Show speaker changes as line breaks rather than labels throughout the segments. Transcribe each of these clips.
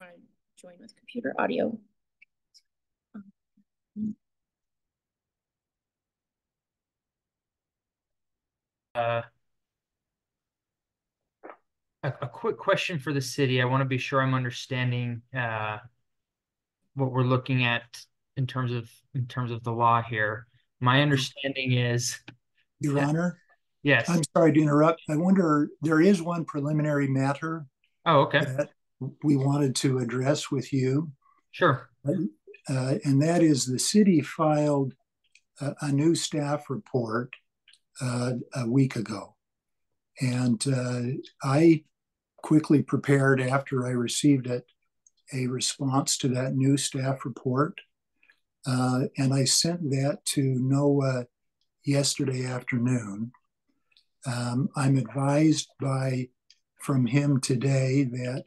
Want to join with computer audio?
Uh, a, a quick question for the city. I want to be sure I'm understanding uh, what we're looking at in terms of in terms of the law here. My understanding is,
Your Honor,
yes.
I'm sorry to interrupt. I wonder, there is one preliminary matter
Oh, okay.
that we wanted to address with you.
Sure.
Uh, and that is the city filed a, a new staff report uh, a week ago. And uh, I quickly prepared after I received it a response to that new staff report. Uh, and I sent that to Noah yesterday afternoon. Um, I'm advised by from him today that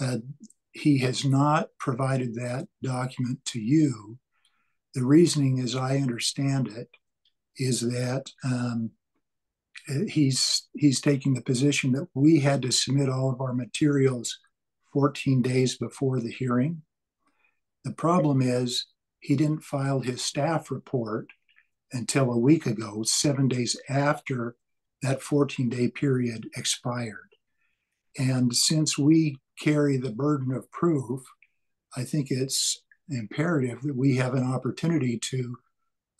uh, he has not provided that document to you. The reasoning, as I understand it, is that um, he's he's taking the position that we had to submit all of our materials 14 days before the hearing. The problem is he didn't file his staff report until a week ago, seven days after that 14 day period expired. And since we carry the burden of proof, I think it's imperative that we have an opportunity to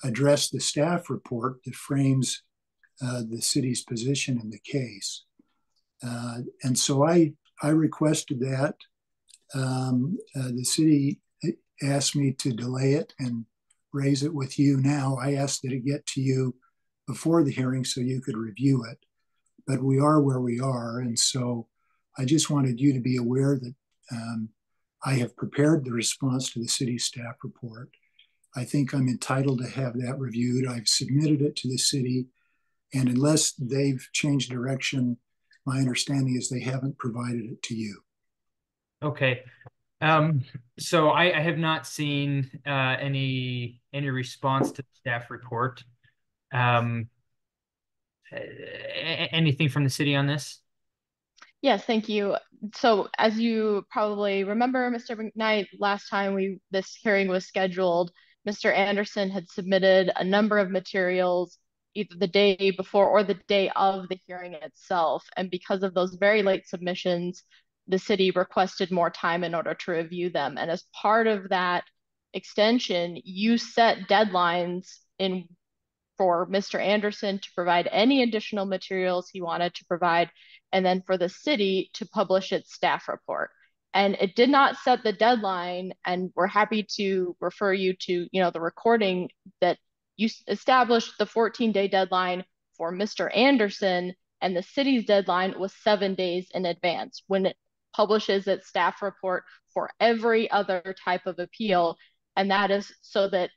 address the staff report that frames uh, the city's position in the case. Uh, and so I, I requested that. Um, uh, the city asked me to delay it and raise it with you now. I asked that it get to you before the hearing so you could review it. But we are where we are. And so I just wanted you to be aware that um, I have prepared the response to the city staff report. I think I'm entitled to have that reviewed. I've submitted it to the city. And unless they've changed direction, my understanding is they haven't provided it to you.
Okay. Um, so I, I have not seen uh, any any response to the staff report. Um, anything from the city on this?
Yes, thank you. So as you probably remember, Mr. McKnight, last time we this hearing was scheduled, Mr. Anderson had submitted a number of materials either the day before or the day of the hearing itself. And because of those very late submissions, the city requested more time in order to review them. And as part of that extension, you set deadlines in for Mr. Anderson to provide any additional materials he wanted to provide, and then for the city to publish its staff report. And it did not set the deadline, and we're happy to refer you to, you know, the recording that you established the 14-day deadline for Mr. Anderson, and the city's deadline was seven days in advance when it publishes its staff report for every other type of appeal. And that is so that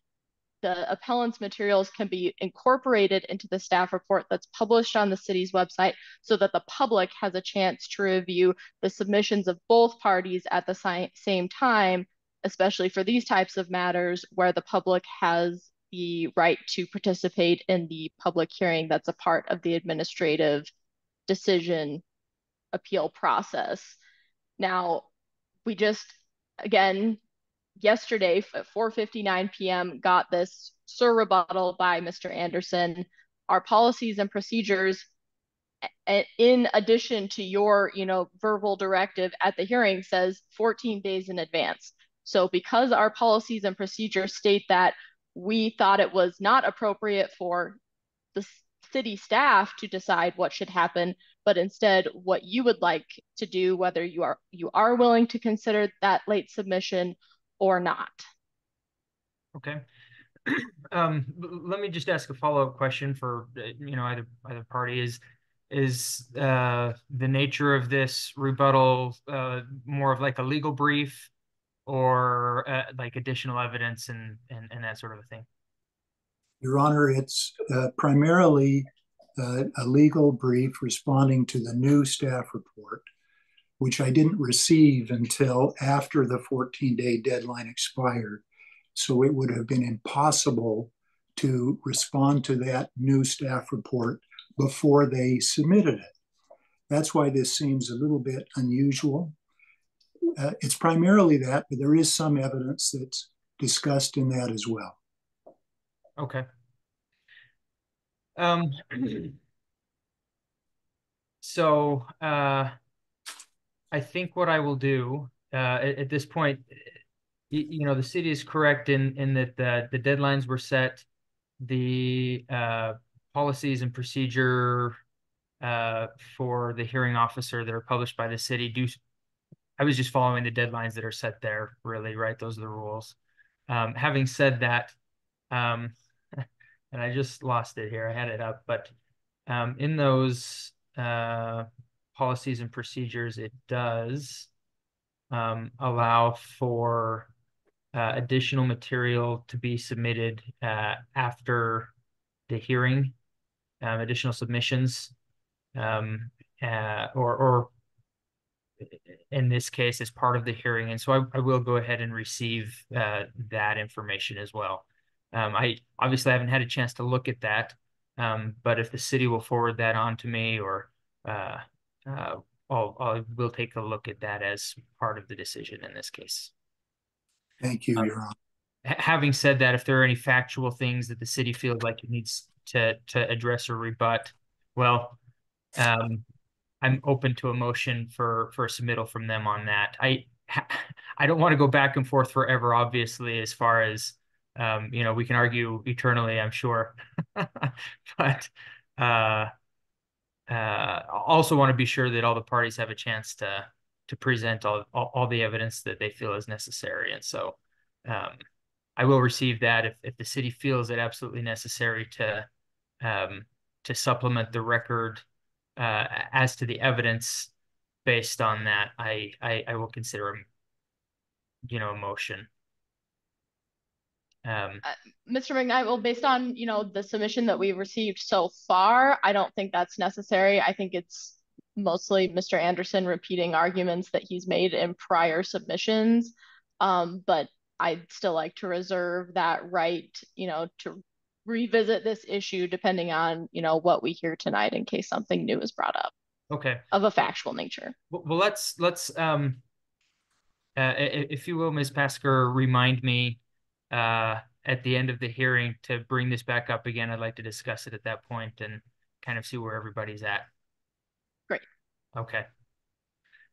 the appellant's materials can be incorporated into the staff report that's published on the city's website so that the public has a chance to review the submissions of both parties at the same time, especially for these types of matters where the public has the right to participate in the public hearing that's a part of the administrative decision appeal process. Now, we just, again, yesterday at 4:59 p.m. got this surrebuttal by Mr. Anderson. Our policies and procedures, in addition to your, you know, verbal directive at the hearing, says 14 days in advance. So because our policies and procedures state that we thought it was not appropriate for the city staff to decide what should happen, but instead what you would like to do, whether you are you are willing to consider that late submission or not.
Okay. Um, let me just ask a follow-up question for you know either either party is is uh, the nature of this rebuttal uh, more of like a legal brief or uh, like additional evidence and, and and that sort of a thing?
Your Honor, it's uh, primarily uh, a legal brief responding to the new staff report which I didn't receive until after the 14 day deadline expired. So it would have been impossible to respond to that new staff report before they submitted it. That's why this seems a little bit unusual. uh, it's primarily that, but there is some evidence that's discussed in that as well.
Okay. Um, so, uh, I think what I will do, uh, at, at this point, you, you know, the city is correct in, in that the, the deadlines were set. The, uh, policies and procedure, uh, for the hearing officer that are published by the city do. I was just following the deadlines that are set there, really, right? Those are the rules. Um, having said that, um, and I just lost it here. I had it up, but um, in those uh, policies and procedures, it does um, allow for uh, additional material to be submitted uh, after the hearing, um, additional submissions, um, uh, or or in this case as part of the hearing. And so I, I will go ahead and receive uh, that information as well. Um, I obviously haven't had a chance to look at that, um, but if the city will forward that on to me or uh, I'll, I will take a look at that as part of the decision in this case.
Thank you,
Um,
Your Honor.
Having said that, if there are any factual things that the city feels like it needs to to address or rebut, well, um, I'm open to a motion for for a submittal from them on that. I I don't want to go back and forth forever, obviously, as far as um, you know, we can argue eternally, I'm sure. but uh uh also want to be sure that all the parties have a chance to to present all, all, all the evidence that they feel is necessary. And so um I will receive that if, if the city feels it absolutely necessary to um, to supplement the record uh, as to the evidence based on that. I I, I will consider, you know, a motion. Um,
Mr. McKnight, well, based on, you know, the submission that we've received so far, I don't think that's necessary. I think it's mostly Mr. Anderson repeating arguments that he's made in prior submissions. Um, but I'd still like to reserve that right, you know, to revisit this issue depending on, you know, what we hear tonight in case something new is brought up
okay.
of a factual nature.
Well, well, let's let's um, uh, if you will, Ms. Pasker, remind me uh at the end of the hearing to bring this back up again. I'd like to discuss it at that point and kind of see where everybody's at.
Great.
Okay.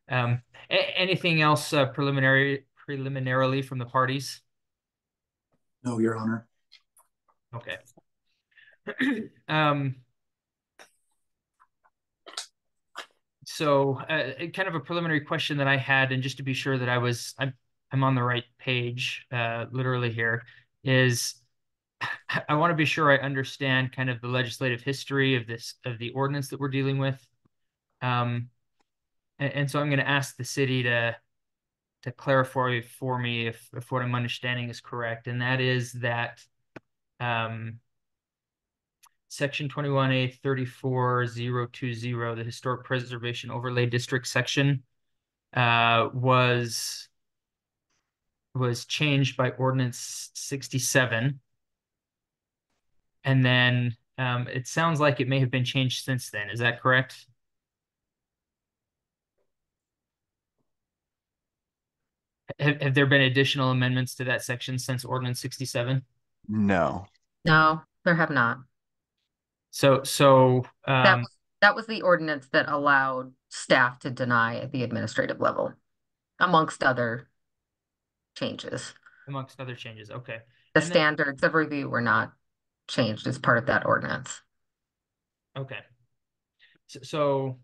Um, a- anything else uh, preliminary preliminarily from the parties?
No, Your Honor.
Okay. Um, so, uh, kind of a preliminary question that I had, and just to be sure that I was, I'm, I'm on the right page, uh, literally here, is I want to be sure I understand kind of the legislative history of this, of the ordinance that we're dealing with. Um, and, and so I'm going to ask the city to, to clarify for me if, if what I'm understanding is correct, and that is that um, section twenty-one A thirty-four zero two zero, the Historic Preservation Overlay District section, uh, was was changed by ordinance sixty-seven. And then, um, it sounds like it may have been changed since then. Is that correct? Have, have there been additional amendments to that section since ordinance sixty-seven?
No,
No, there have not.
So, so,
That
um,
was, that was the ordinance that allowed staff to deny at the administrative level, amongst other changes.
amongst other changes, okay.
The
And then-
standards of review were not changed as part of that ordinance.
Okay. So, so,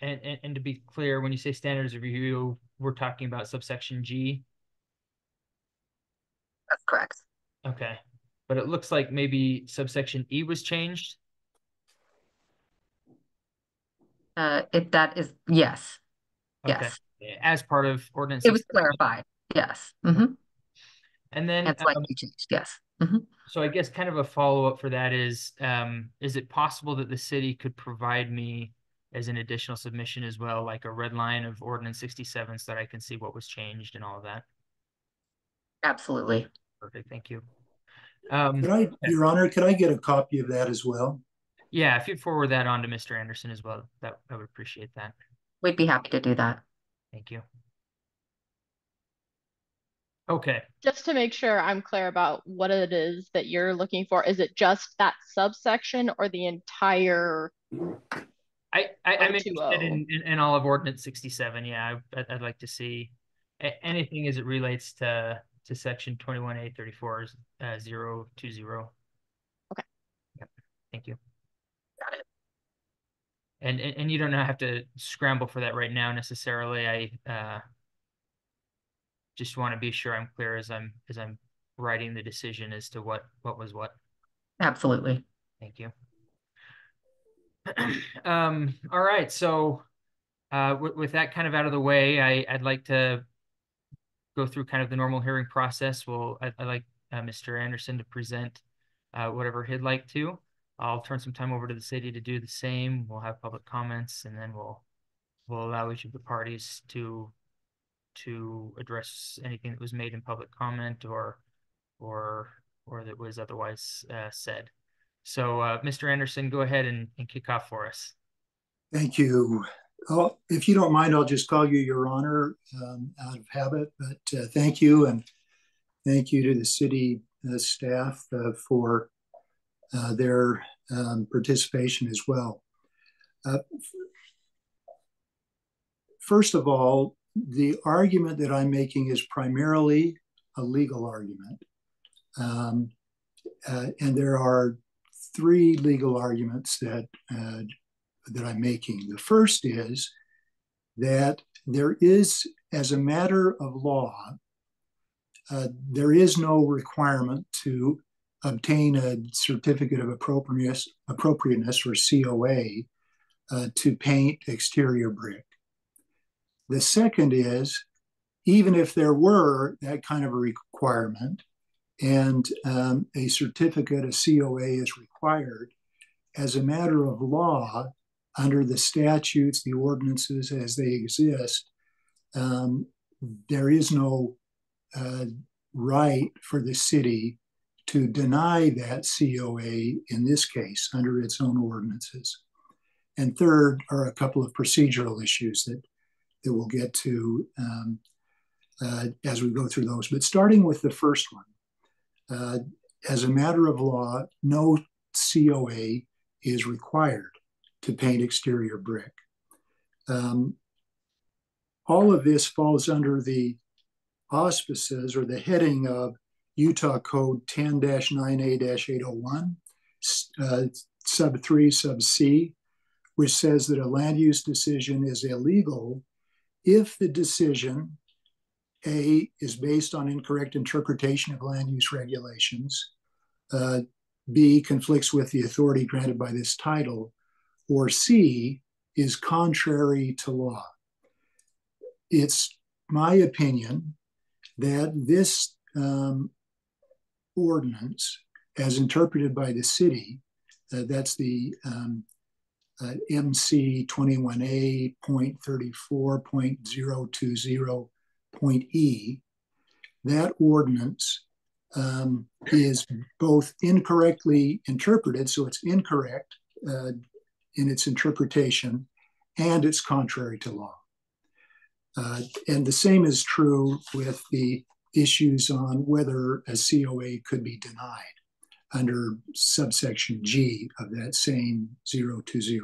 and, and, and to be clear, when you say standards of review, we're talking about subsection G?
That's correct.
Okay. But it looks like maybe subsection E was changed?
Uh, if that is, yes,
Okay.
yes.
As part of ordinance.
It was clarified, yes. Mm-hmm.
And then,
And
um,
slightly changed, yes. hmm
so I guess kind of a follow-up for that is, um, is it possible that the city could provide me as an additional submission as well, like a red line of ordinance sixty-seven so that I can see what was changed and all of that?
Absolutely.
Perfect, thank you. Um,
Could I, Your Honor, could I get a copy of that as well?
yeah, if you'd forward that on to Mr. Anderson as well, that I would appreciate that.
We'd be happy to do that.
Thank you. Okay,
Just to make sure I'm clear about what it is that you're looking for, is it just that subsection or the entire?
I, I, I'm interested in, in, in all of ordinance sixty-seven, yeah, I- I'd, I'd like to see anything as it relates to, to section twenty-one A thirty-four, uh, zero two zero.
Okay.
Yep, thank you. Got And, and, and you don't have to scramble for that right now necessarily, I, uh, just want to be sure I'm clear as I'm, as I'm writing the decision as to what, what was what.
Absolutely.
Thank you. Um, all right, so uh, with, with that kind of out of the way, I, I'd like to go through kind of the normal hearing process. Well, I, I'd like uh, Mr. Anderson to present uh, whatever he'd like to. I'll turn some time over to the city to do the same. We'll have public comments and then we'll we'll allow each of the parties to to address anything that was made in public comment or or or that was otherwise uh, said. So, uh, Mr. Anderson, go ahead and, and kick off for us.
Thank you. Oh, if you don't mind, I'll just call you Your Honor um, out of habit, but uh, thank you. And thank you to the city uh, staff uh, for uh, their um, participation as well. Uh, first of all, the argument that I'm making is primarily a legal argument. Um, uh, and there are three legal arguments that uh, that I'm making. The first is that there is, as a matter of law, uh, there is no requirement to obtain a certificate of appropriateness, appropriateness or COA uh, to paint exterior brick. The second is, even if there were that kind of a requirement and um, a certificate, a COA is required, as a matter of law, under the statutes, the ordinances as they exist, um, there is no uh, right for the city to deny that COA in this case under its own ordinances. And third are a couple of procedural issues that, that we'll get to um, uh, as we go through those. But starting with the first one, uh, as a matter of law, no COA is required to paint exterior brick. Um, all of this falls under the auspices or the heading of Utah Code 10 9A 801, uh, sub 3, sub C, which says that a land use decision is illegal if the decision, A, is based on incorrect interpretation of land use regulations, uh, B, conflicts with the authority granted by this title, or C, is contrary to law. It's my opinion that this um, ordinance, as interpreted by the city, uh, that's the um, uh, MC 21A.34.020.E, that ordinance um, is both incorrectly interpreted, so it's incorrect uh, in its interpretation, and it's contrary to law. Uh, and the same is true with the issues on whether a COA could be denied under subsection G of that same 020.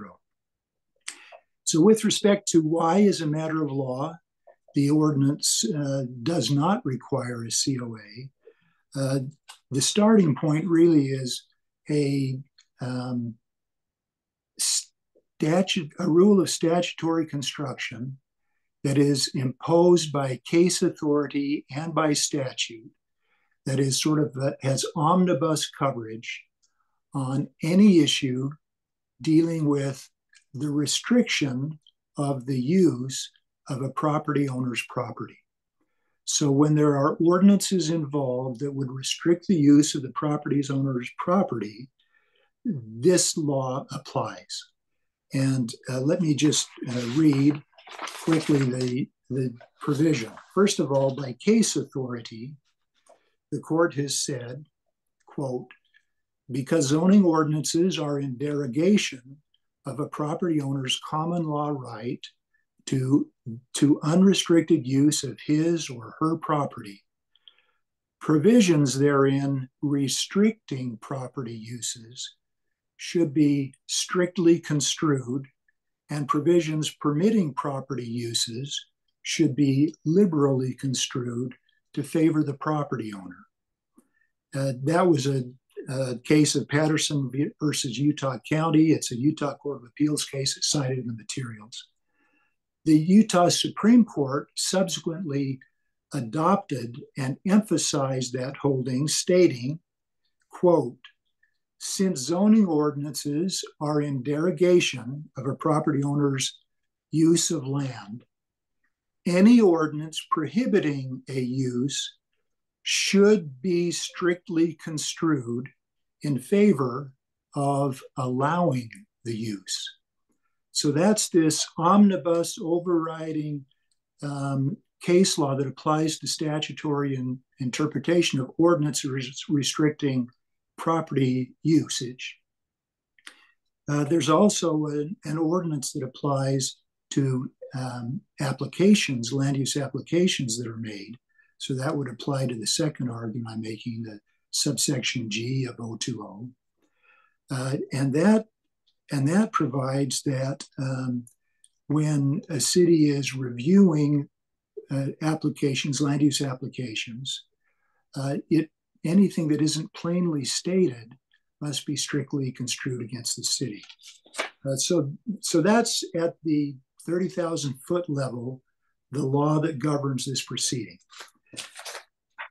So, with respect to why, as a matter of law, the ordinance uh, does not require a COA, uh, the starting point really is a um, statute, a rule of statutory construction that is imposed by case authority and by statute that is sort of uh, has omnibus coverage on any issue dealing with the restriction of the use of a property owner's property. So when there are ordinances involved that would restrict the use of the property owner's property, this law applies. And uh, let me just uh, read quickly the, the provision. First of all, by case authority, the court has said, quote, because zoning ordinances are in derogation of a property owner's common law right to, to unrestricted use of his or her property, provisions therein restricting property uses should be strictly construed, and provisions permitting property uses should be liberally construed to favor the property owner. Uh, that was a, a, case of Patterson versus Utah County. It's a Utah Court of Appeals case. It's cited in the materials. The Utah Supreme Court subsequently adopted and emphasized that holding, stating, quote, since zoning ordinances are in derogation of a property owner's use of land, any ordinance prohibiting a use should be strictly construed in favor of allowing the use. So that's this omnibus overriding um, case law that applies to statutory and interpretation of ordinances restricting property usage. Uh, there's also an, an, ordinance that applies to um, applications, land use applications that are made. So that would apply to the second argument I'm making, the subsection G of 020. Uh, and that and that provides that um, when a city is reviewing uh, applications, land use applications, uh, it anything that isn't plainly stated must be strictly construed against the city. Uh, so, so that's at the 30,000 foot level, the law that governs this proceeding.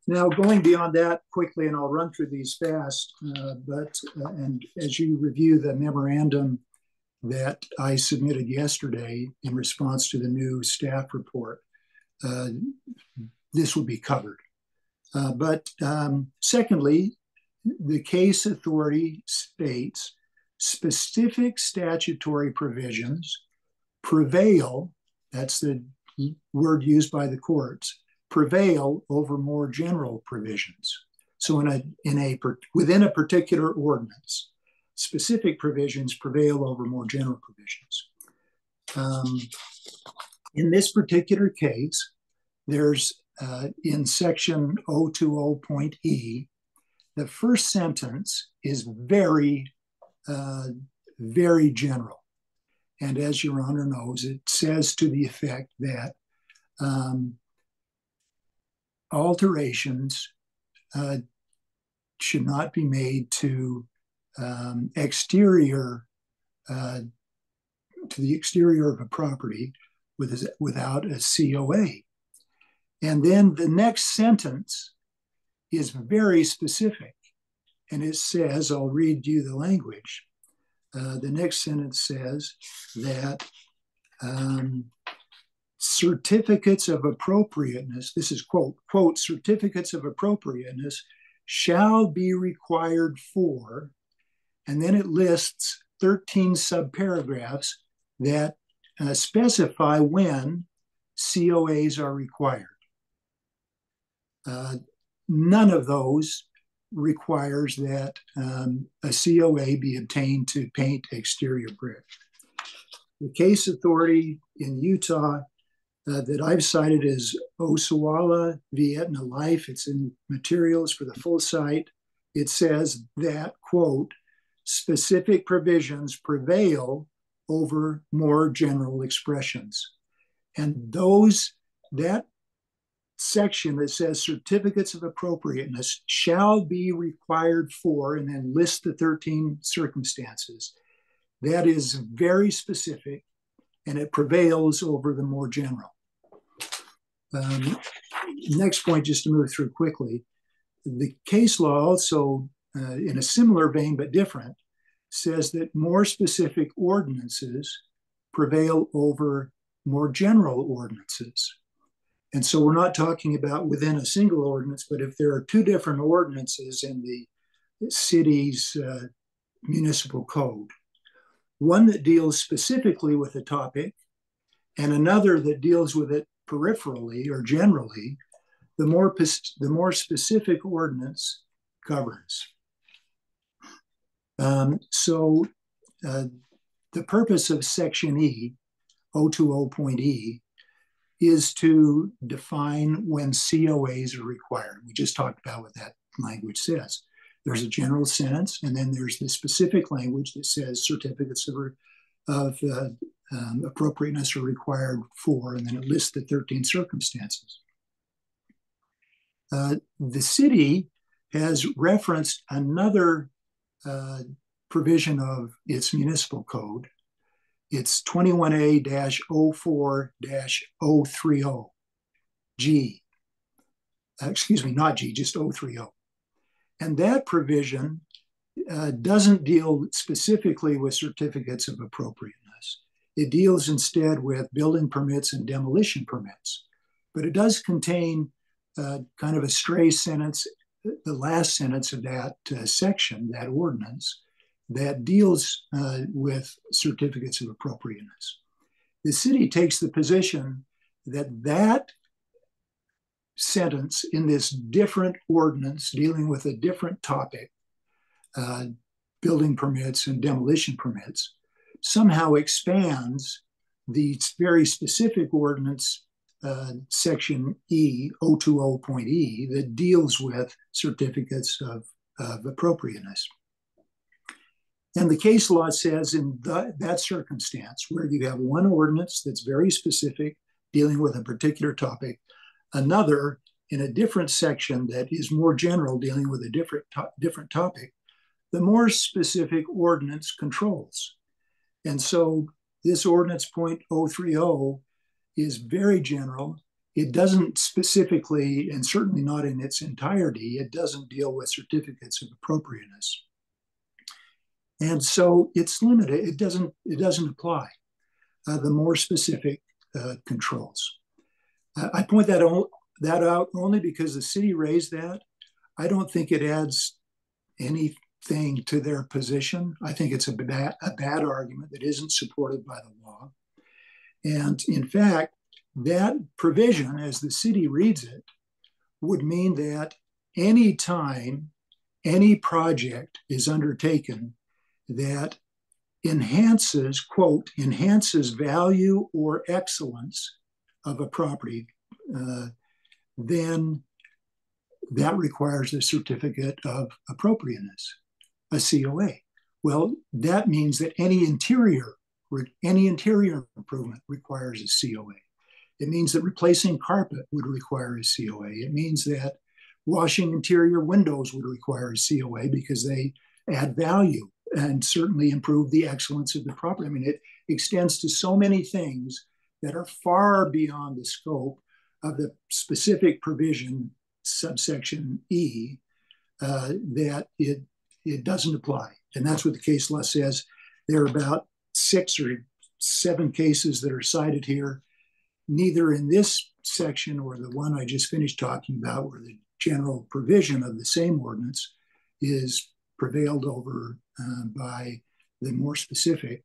Now, going beyond that quickly, and I'll run through these fast, uh, but uh, and as you review the memorandum that I submitted yesterday in response to the new staff report, uh, this will be covered. Uh, but um, secondly, the case authority states specific statutory provisions prevail, that's the word used by the courts, prevail over more general provisions. So in a, in a within a particular ordinance, specific provisions prevail over more general provisions. Um, in this particular case, there's uh, in section 020.e, the first sentence is very, uh, very general. And as Your Honor knows, it says to the effect that um, alterations uh, should not be made to um, exterior, uh, to the exterior of a property with, without a COA. And then the next sentence is very specific. And it says, I'll read you the language. Uh, the next sentence says that um, certificates of appropriateness, this is quote, quote, certificates of appropriateness shall be required for, and then it lists 13 subparagraphs that uh, specify when COAs are required. Uh, none of those requires that um, a COA be obtained to paint exterior brick. The case authority in Utah uh, that I've cited is Osawala Vietna Life. It's in materials for the full site. It says that, quote, specific provisions prevail over more general expressions. And those, that section that says certificates of appropriateness shall be required for, and then list the 13 circumstances. That is very specific and it prevails over the more general. Um, next point, just to move through quickly, the case law also, uh, in a similar vein but different, says that more specific ordinances prevail over more general ordinances. And so we're not talking about within a single ordinance, but if there are two different ordinances in the city's uh, municipal code, one that deals specifically with a topic and another that deals with it peripherally or generally, the more, the more specific ordinance governs. Um, so uh, the purpose of section E, 020.E, is to define when COAs are required. We just talked about what that language says. There's a general sentence, and then there's the specific language that says certificates of, of uh, um, appropriateness are required for, and then it lists the 13 circumstances. Uh, the city has referenced another uh, provision of its municipal code. It's 21A 04 030G. Uh, excuse me, not G, just 030. And that provision uh, doesn't deal specifically with certificates of appropriateness. It deals instead with building permits and demolition permits. But it does contain uh, kind of a stray sentence, the last sentence of that uh, section, that ordinance, that deals uh, with certificates of appropriateness. The city takes the position that that sentence in this different ordinance dealing with a different topic, uh, building permits and demolition permits, somehow expands the very specific ordinance uh, section E, 020.E, that deals with certificates of, of appropriateness. And the case law says in the, that circumstance where you have one ordinance that's very specific, dealing with a particular topic, another in a different section that is more general, dealing with a different, to different topic, the more specific ordinance controls. And so this ordinance point 030 is very general. It doesn't specifically, and certainly not in its entirety, it doesn't deal with certificates of appropriateness. And so it's limited. It doesn't, it doesn't apply. Uh, the more specific uh, controls. I point that, that out only because the city raised that. I don't think it adds anything to their position. I think it's a bad, a bad argument that isn't supported by the law. And in fact, that provision, as the city reads it, would mean that any time any project is undertaken that enhances, quote, enhances value or excellence of a property, uh, then that requires a certificate of appropriateness, a COA. Well, that means that any interior any interior improvement requires a COA. It means that replacing carpet would require a COA. It means that washing interior windows would require a COA because they add value and certainly improve the excellence of the property. I mean, it extends to so many things that are far beyond the scope of the specific provision, subsection E, uh, that it, it doesn't apply. And that's what the case law says. There are about six or seven cases that are cited here, neither in this section or the one I just finished talking about, where the general provision of the same ordinance is prevailed over uh, by the more specific.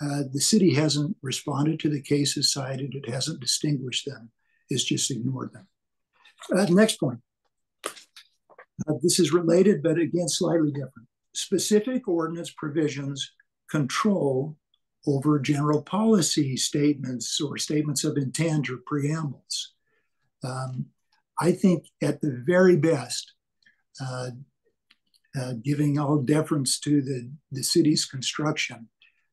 Uh, the city hasn't responded to the cases cited, it hasn't distinguished them, it's just ignored them. Uh, next point. Uh, this is related, but again, slightly different. Specific ordinance provisions control over general policy statements or statements of intent or preambles. Um, I think at the very best, uh, uh, giving all deference to the, the city's construction,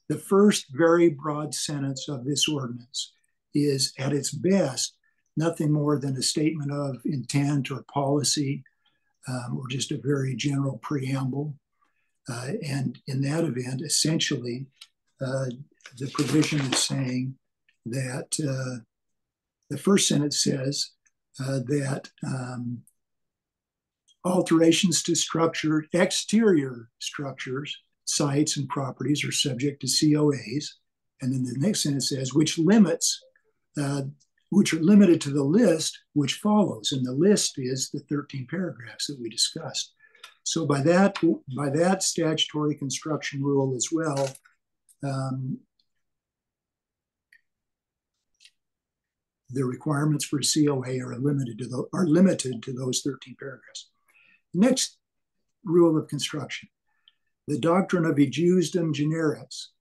the first very broad sentence of this ordinance is at its best nothing more than a statement of intent or policy um, or just a very general preamble. Uh, and in that event, essentially, uh, the provision is saying that uh, the first sentence says uh, that um, alterations to structured exterior structures, sites, and properties are subject to COAs. And then the next sentence says, which limits, uh, which are limited to the list which follows. And the list is the 13 paragraphs that we discussed. So by that, by that statutory construction rule as well, um, the requirements for COA are limited to the, are limited to those 13 paragraphs. Next rule of construction, the doctrine of ejusdem generis.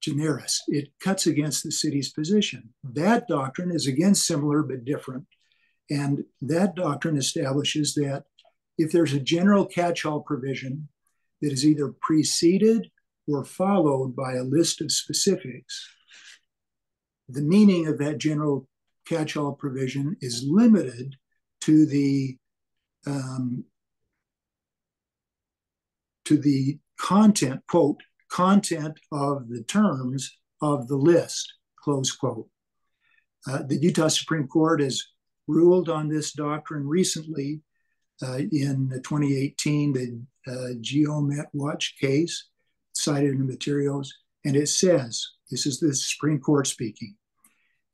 generis. It cuts against the city's position. That doctrine is again similar but different. And that doctrine establishes that if there's a general catch all provision that is either preceded or followed by a list of specifics, the meaning of that general catch all provision is limited to the um, to the content, quote, content of the terms of the list, close quote. Uh, the Utah Supreme Court has ruled on this doctrine recently uh, in 2018, the uh, Geomet Watch case cited in the materials, and it says, this is the Supreme Court speaking,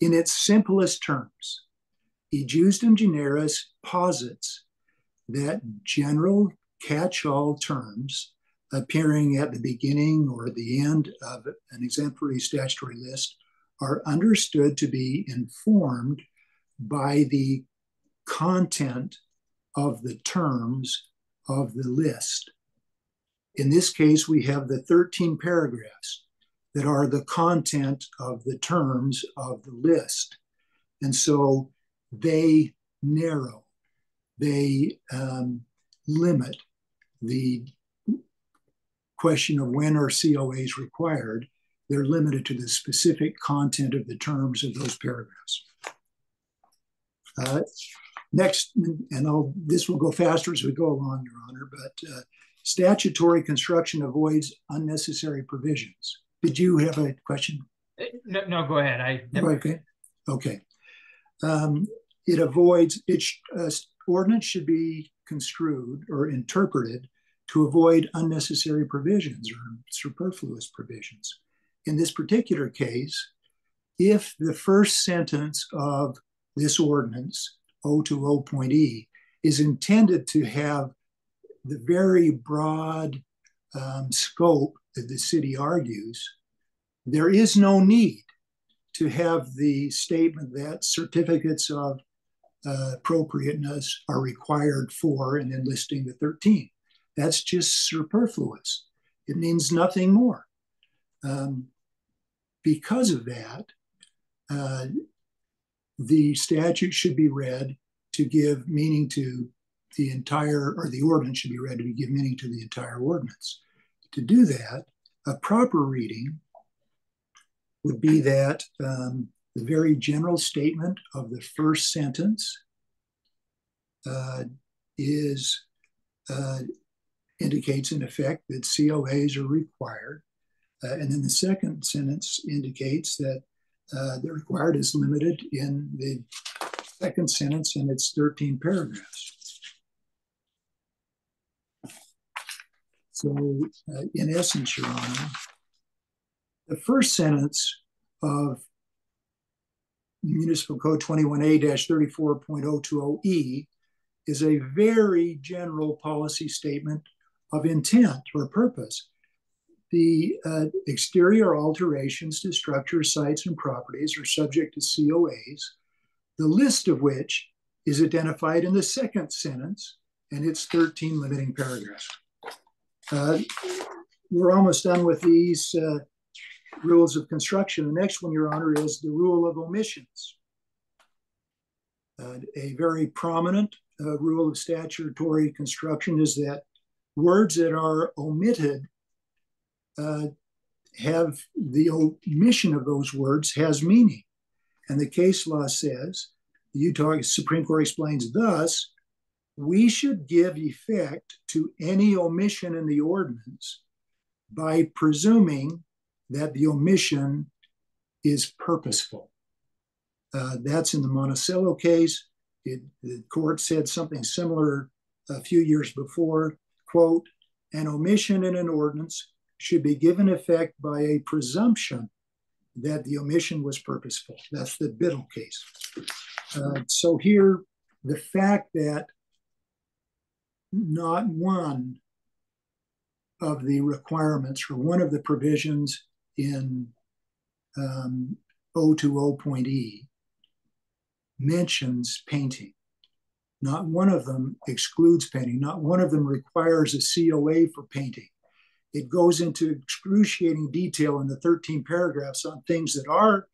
in its simplest terms, e justem generis posits that general catch-all terms appearing at the beginning or the end of an exemplary statutory list are understood to be informed by the content of the terms of the list. In this case, we have the 13 paragraphs that are the content of the terms of the list. And so they narrow, they um, limit the question of when are COAs required. They're limited to the specific content of the terms of those paragraphs. Uh, next, and I'll, this will go faster as we go along, Your Honor, but uh, statutory construction avoids unnecessary provisions. Did you have a question?
No, no go ahead. I
okay. Okay. Um, it avoids it. Uh, ordinance should be construed or interpreted to avoid unnecessary provisions or superfluous provisions. In this particular case, if the first sentence of this ordinance, O20.E, is intended to have the very broad um, scope that the city argues, there is no need to have the statement that certificates of uh, appropriateness are required for and then listing the 13. That's just superfluous. It means nothing more. Um, because of that, uh, the statute should be read to give meaning to the entire, or the ordinance should be read to give meaning to the entire ordinance. To do that, a proper reading would be that um, the very general statement of the first sentence uh, is uh, indicates in effect that COAs are required. Uh, and then the second sentence indicates that uh, the required is limited in the second sentence and its 13 paragraphs. So, uh, in essence, Your Honor, the first sentence of Municipal Code 21A 34.020E is a very general policy statement of intent or purpose. The uh, exterior alterations to structures, sites, and properties are subject to COAs, the list of which is identified in the second sentence and its 13 limiting paragraphs. Uh, we're almost done with these uh, rules of construction. The next one, Your Honor, is the rule of omissions. Uh, a very prominent uh, rule of statutory construction is that words that are omitted uh, have the omission of those words has meaning. And the case law says, the Utah Supreme Court explains thus, we should give effect to any omission in the ordinance by presuming that the omission is purposeful. Uh, that's in the Monticello case. It, the court said something similar a few years before quote, an omission in an ordinance should be given effect by a presumption that the omission was purposeful. That's the Biddle case. Uh, so here, the fact that not one of the requirements or one of the provisions in um, O20.E mentions painting not one of them excludes painting. Not one of them requires a COA for painting. it goes into excruciating detail in the 13 paragraphs on things that are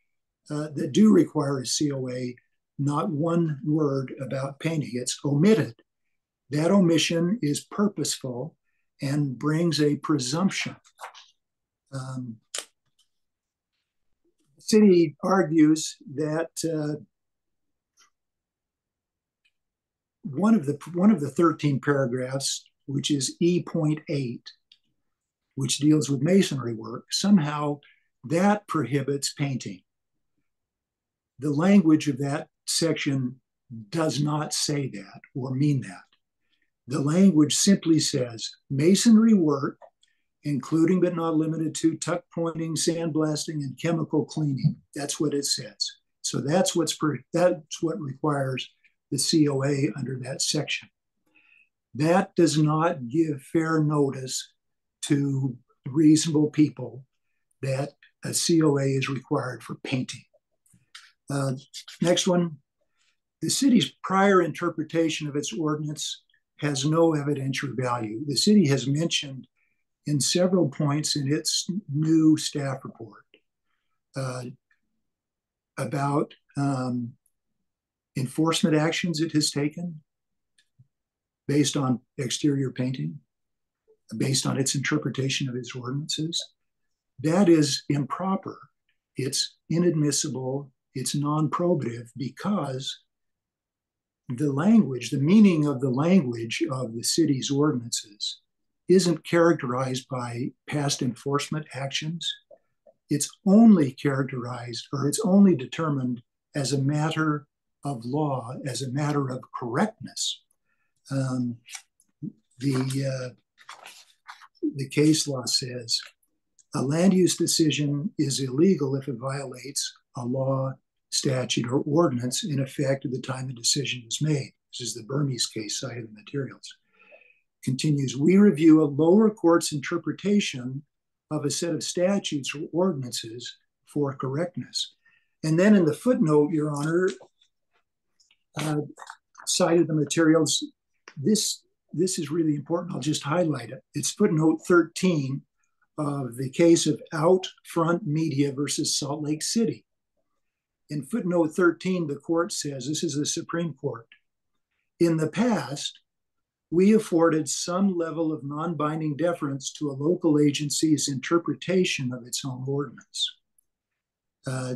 uh, that do require a COA, not one word about painting. It's omitted. That omission is purposeful and brings a presumption. Um, city argues that uh, one of the one of the 13 paragraphs, which is E.8, which deals with masonry work, somehow that prohibits painting. The language of that section does not say that or mean that. The language simply says masonry work, including but not limited to tuck pointing, sandblasting, and chemical cleaning. That's what it says. So that's what's that's what requires the COA under that section. That does not give fair notice to reasonable people that a COA is required for painting. Uh, next one. The city's prior interpretation of its ordinance has no evidentiary value. The city has mentioned in several points in its new staff report uh, about um, enforcement actions it has taken based on exterior painting, based on its interpretation of its ordinances. That is improper. It's inadmissible. It's non probative because the language, the meaning of the language of the city's ordinances isn't characterized by past enforcement actions. It's only characterized or it's only determined as a matter of law as a matter of correctness. Um, the, uh, the case law says a land use decision is illegal if it violates a law, statute, or ordinance in effect at the time the decision is made. This is the Burmese case cited in the materials. Continues, we review a lower court's interpretation of a set of statutes or ordinances for correctness. And then in the footnote, Your Honor, uh, of the materials. This this is really important. I'll just highlight it. It's footnote 13 of the case of Out Front Media versus Salt Lake City. In footnote 13, the court says this is the Supreme Court. In the past, we afforded some level of non binding deference to a local agency's interpretation of its own ordinance. Uh,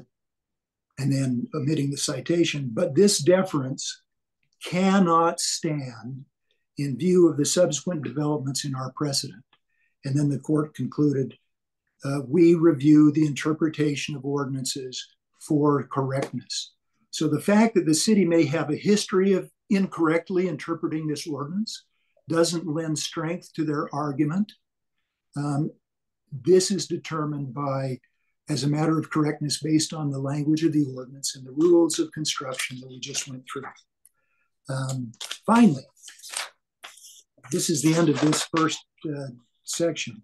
and then omitting the citation. But this deference cannot stand in view of the subsequent developments in our precedent. And then the court concluded uh, we review the interpretation of ordinances for correctness. So the fact that the city may have a history of incorrectly interpreting this ordinance doesn't lend strength to their argument. Um, this is determined by as a matter of correctness based on the language of the ordinance and the rules of construction that we just went through. Um, finally, this is the end of this first uh, section.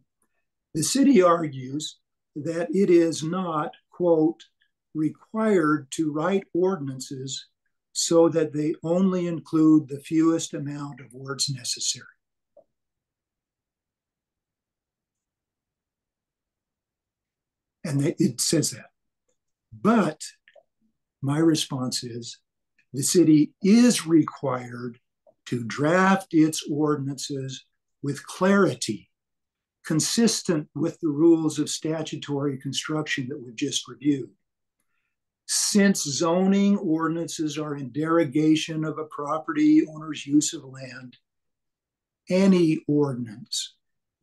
The city argues that it is not, quote, required to write ordinances so that they only include the fewest amount of words necessary. And it says that. But my response is the city is required to draft its ordinances with clarity, consistent with the rules of statutory construction that we've just reviewed. Since zoning ordinances are in derogation of a property owner's use of land, any ordinance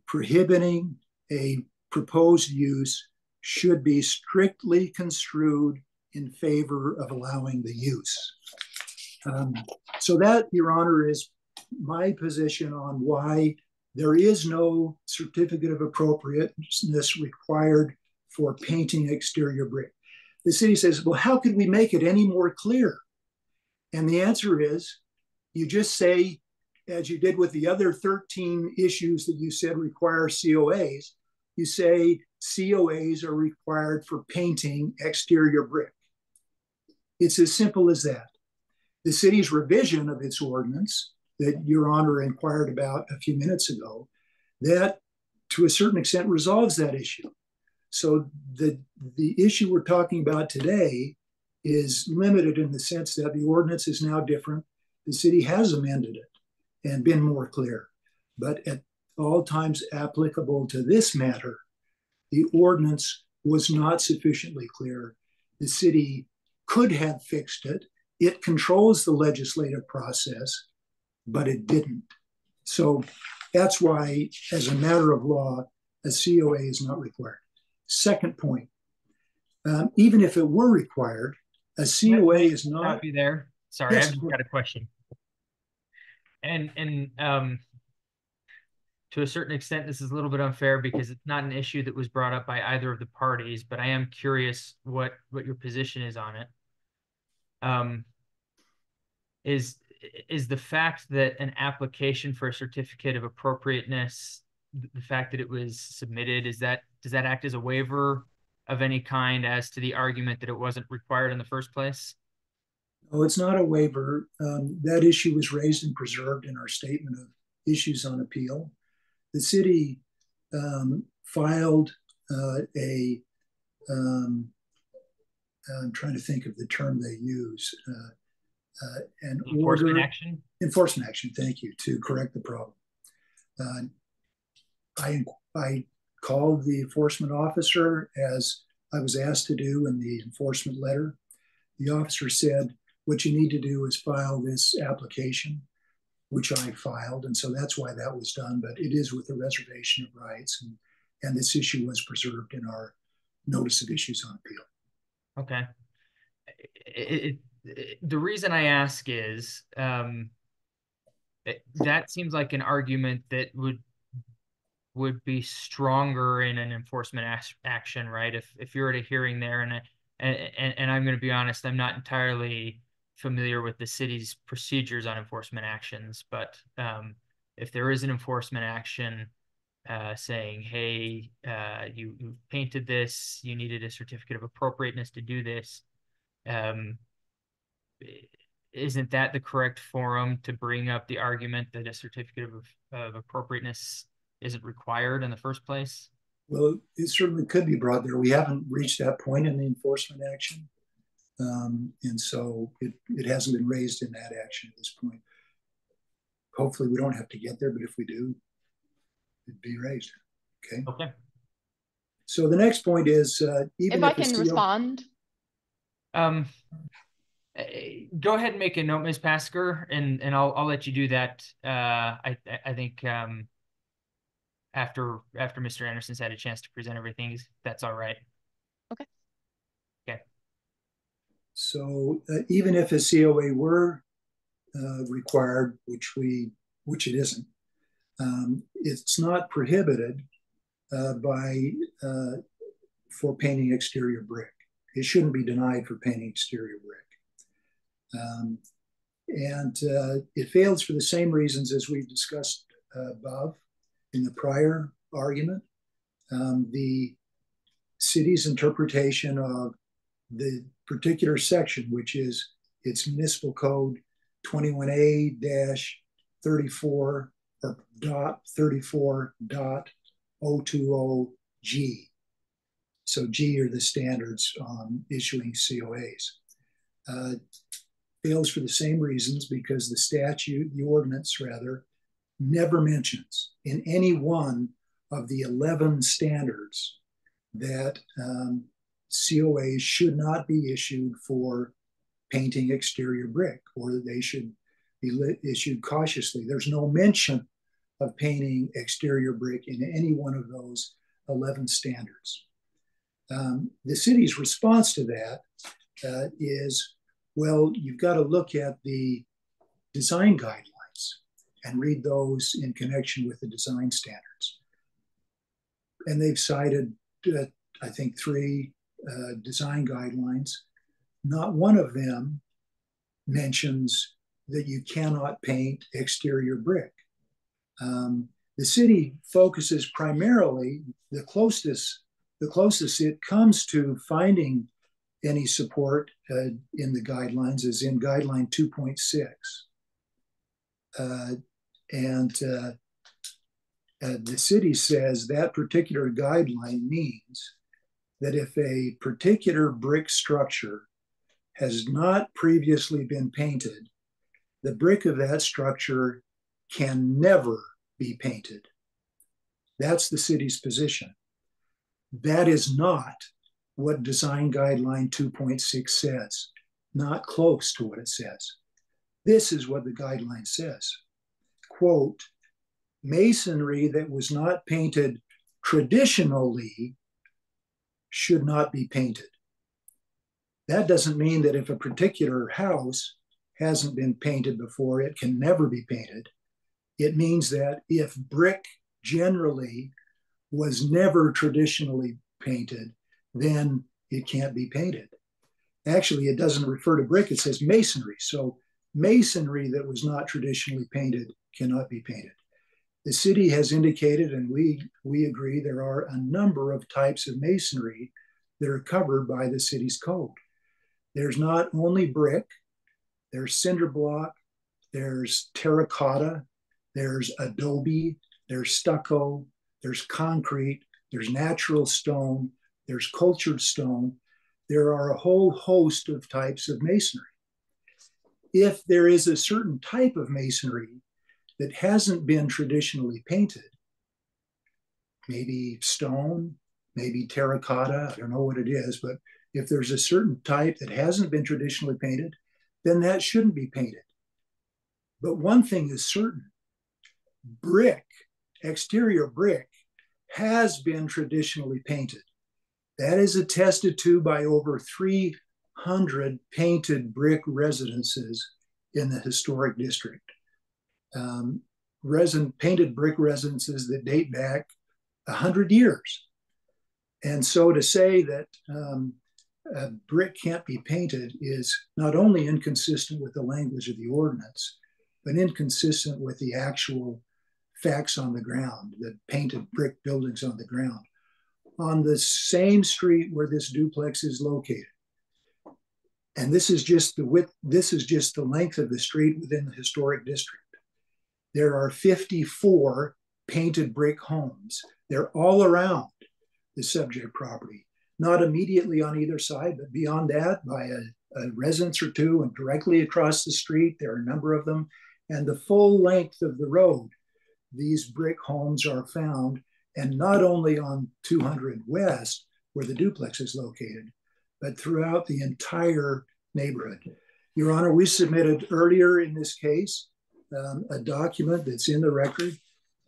prohibiting a proposed use should be strictly construed in favor of allowing the use. Um, so that, Your Honor, is my position on why there is no certificate of appropriateness required for painting exterior brick. The city says, well, how could we make it any more clear? And the answer is you just say, as you did with the other 13 issues that you said require COAs, you say COAs are required for painting exterior brick. It's as simple as that. The city's revision of its ordinance that Your Honor inquired about a few minutes ago, that to a certain extent, resolves that issue. So the the issue we're talking about today is limited in the sense that the ordinance is now different. The city has amended it and been more clear, but at all times applicable to this matter, the ordinance was not sufficiently clear. The city could have fixed it. It controls the legislative process, but it didn't. So that's why, as a matter of law, a COA is not required. Second point, um, even if it were required, a COA is not.
You there. Sorry,
Yes,
I've just got a question. And and um to a certain extent, this is a little bit unfair because it's not an issue that was brought up by either of the parties, but I am curious what what your position is on it. Um is is the fact that an application for a certificate of appropriateness, the fact that it was submitted, is that does that act as a waiver of any kind as to the argument that it wasn't required in the first place?
Oh, it's not a waiver. Um, that issue was raised and preserved in our statement of issues on appeal. The city um, filed uh, a, um, I'm trying to think of the term they use, uh, uh, an
Enforcement
order,
action?
enforcement action, thank you, to correct the problem. Uh, I, I called the enforcement officer as I was asked to do in the enforcement letter. The officer said, what you need to do is file this application, which I filed. And so that's why that was done. But it is with the reservation of rights. And, and this issue was preserved in our notice of issues on appeal.
Okay. It, it, it, the reason I ask is um, it, that seems like an argument that would would be stronger in an enforcement ac- action, right? If if you're at a hearing there, and I, and and I'm going to be honest, I'm not entirely familiar with the city's procedures on enforcement actions, but um, if there is an enforcement action uh, saying, "Hey, uh, you you painted this, you needed a certificate of appropriateness to do this," um, isn't that the correct forum to bring up the argument that a certificate of, of appropriateness isn't required in the first place?
Well, it certainly could be brought there. We haven't reached that point in the enforcement action. Um, and so it, it hasn't been raised in that action at this point. Hopefully, we don't have to get there, but if we do, it'd be raised. Okay.
Okay.
So the next point is uh, even
If I
if it's
can
still-
respond,
Um, eh, go ahead and make a note, Ms. Pasker, and and I'll I'll let you do that. Uh, I I- I think um after after Mr. Anderson's had a chance to present everything, that's all right.
So uh, even if a COA were uh, required, which we which it isn't, um, it's not prohibited uh, by uh, for painting exterior brick. It shouldn't be denied for painting exterior brick. Um, and uh, it fails for the same reasons as we've discussed above in the prior argument. Um, the city's interpretation of the particular section, which is its municipal code 21A 34 or dot 34 dot 020 G. So G are the standards on issuing COAs. Uh, fails for the same reasons because the statute, the ordinance rather, never mentions in any one of the 11 standards that um, COAs should not be issued for painting exterior brick or they should be lit, issued cautiously. There's no mention of painting exterior brick in any one of those 11 standards. Um, the city's response to that uh, is, well, you've got to look at the design guidelines and read those in connection with the design standards. And they've cited, uh, I think, three uh, design guidelines. Not one of them mentions that you cannot paint exterior brick. Um, the city focuses primarily the closest the closest it comes to finding any support uh, in the guidelines is in guideline 2.6 uh, and uh, Uh, the city says that particular guideline means that if a particular brick structure has not previously been painted, the brick of that structure can never be painted. That's the city's position. That is not what Design Guideline 2.6 says, not close to what it says. This is what the guideline says. Quote, masonry that was not painted traditionally should not be painted. That doesn't mean that if a particular house hasn't been painted before, it can never be painted. It means that if brick generally was never traditionally painted, then it can't be painted. Actually, it doesn't refer to brick, it says masonry. So, masonry that was not traditionally painted cannot be painted. The city has indicated, and we, we agree, there are a number of types of masonry that are covered by the city's code. There's not only brick, there's cinder block, there's terracotta, there's adobe, there's stucco, there's concrete, there's natural stone, there's cultured stone. There are a whole host of types of masonry. If there is a certain type of masonry that hasn't been traditionally painted, maybe stone, maybe terracotta, I don't know what it is, but if there's a certain type that hasn't been traditionally painted, then that shouldn't be painted. But one thing is certain brick, exterior brick, has been traditionally painted. That is attested to by over 300 painted brick residences in the historic district. Um, resin painted brick residences that date back a 100 years. And so to say that um, brick can't be painted is not only inconsistent with the language of the ordinance, but inconsistent with the actual facts on the ground, the painted brick buildings on the ground, on the same street where this duplex is located. And this is just the width, this is just the length of the street within the historic district. There are 54 painted brick homes. They're all around the subject property not immediately on either side, but beyond that, by a, a residence or two, and directly across the street, there are a number of them. And the full length of the road, these brick homes are found, and not only on 200 West, where the duplex is located, but throughout the entire neighborhood. Your Honor, we submitted earlier in this case um, a document that's in the record.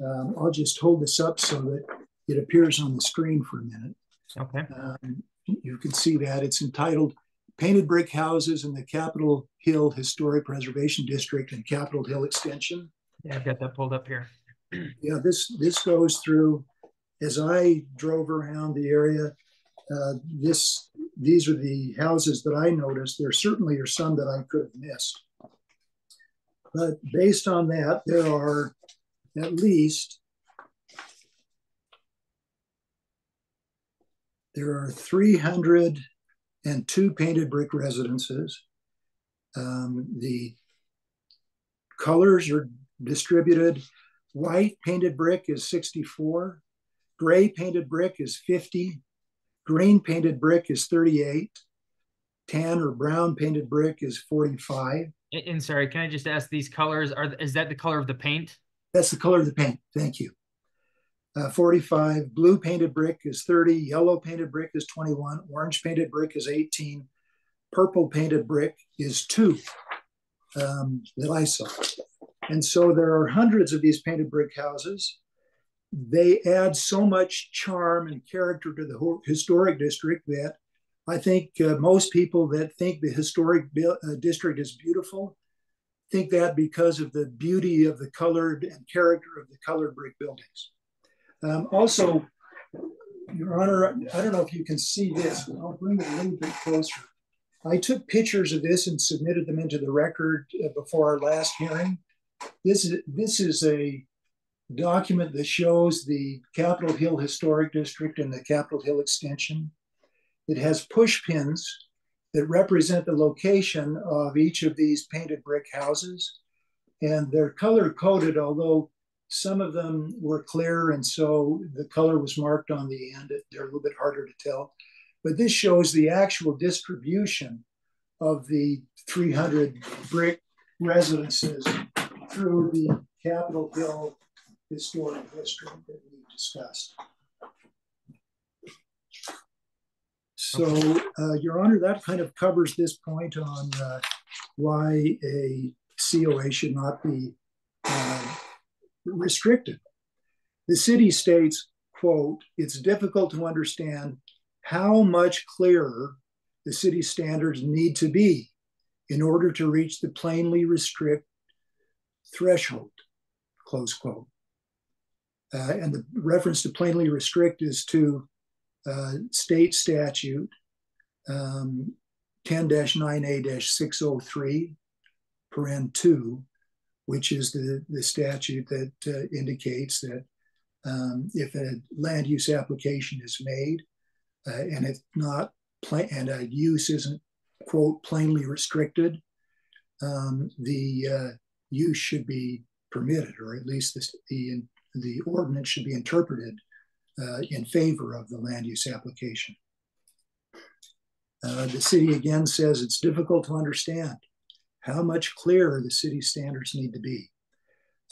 Um, I'll just hold this up so that it appears on the screen for a minute.
Okay.
Um, you can see that it's entitled Painted Brick Houses in the Capitol Hill Historic Preservation District and Capitol Hill Extension.
Yeah, I've got that pulled up here.
yeah, this this goes through. As I drove around the area, uh, this these are the houses that I noticed. There certainly are some that I could have missed, but based on that, there are at least There are 302 painted brick residences. Um, the colors are distributed. White painted brick is 64. Gray painted brick is 50. Green painted brick is 38. Tan or brown painted brick is 45.
And, and sorry, can I just ask these colors? Are is that the color of the paint?
That's the color of the paint. Thank you uh, 45. Blue painted brick is 30. Yellow painted brick is 21. Orange painted brick is 18. Purple painted brick is two um, that I saw. And so there are hundreds of these painted brick houses. They add so much charm and character to the historic district that I think uh, most people that think the historic uh, district is beautiful think that because of the beauty of the colored and character of the colored brick buildings. Um, also, Your Honor, I don't know if you can see this. I'll bring it a little bit closer. I took pictures of this and submitted them into the record uh, before our last hearing. This is, this is a document that shows the Capitol Hill Historic District and the Capitol Hill Extension. It has push pins that represent the location of each of these painted brick houses. And they're color coded, although some of them were clear, and so the color was marked on the end. They're a little bit harder to tell. But this shows the actual distribution of the 300 brick residences through the Capitol Hill historic district that we discussed. So, uh, Your Honor, that kind of covers this point on uh, why a COA should not be uh, restricted. The city states, quote, it's difficult to understand how much clearer the city standards need to be in order to reach the plainly restrict threshold, close quote. Uh, and the reference to plainly restrict is to uh, state statute um, 10-9A-603, paren 2, which is the, the statute that uh, indicates that um, if a land use application is made uh, and it's not and a use isn't quote plainly restricted, um, the uh, use should be permitted, or at least the the, the ordinance should be interpreted uh, in favor of the land use application. Uh, the city again says it's difficult to understand how much clearer the city standards need to be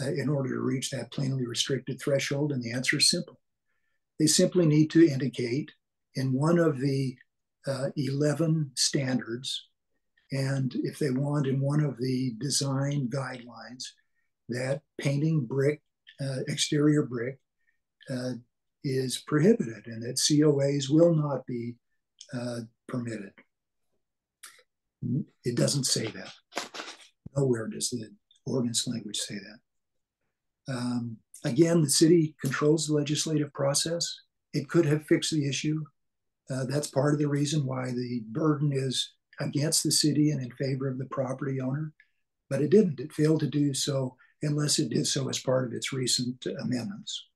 uh, in order to reach that plainly restricted threshold? And the answer is simple. They simply need to indicate in one of the uh, 11 standards, and if they want in one of the design guidelines, that painting brick, uh, exterior brick, uh, is prohibited and that COAs will not be uh, permitted. It doesn't say that. Nowhere does the ordinance language say that. Um, again, the city controls the legislative process. It could have fixed the issue. Uh, that's part of the reason why the burden is against the city and in favor of the property owner. But it didn't. It failed to do so unless it did so as part of its recent amendments.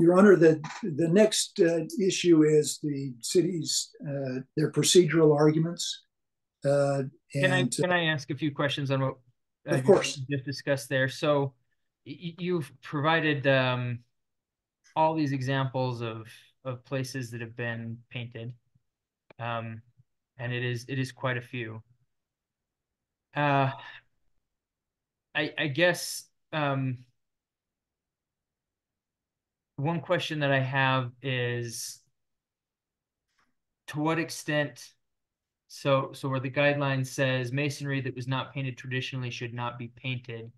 Your Honor, the, the next uh, issue is the city's, uh, their procedural arguments.
Uh, can I can I ask a few questions on what
uh, of course
just discussed there? So you've provided um, all these examples of of places that have been painted, um, and it is it is quite a few. Uh, I I guess um, one question that I have is to what extent so, so where the guideline says masonry that was not painted traditionally should not be painted.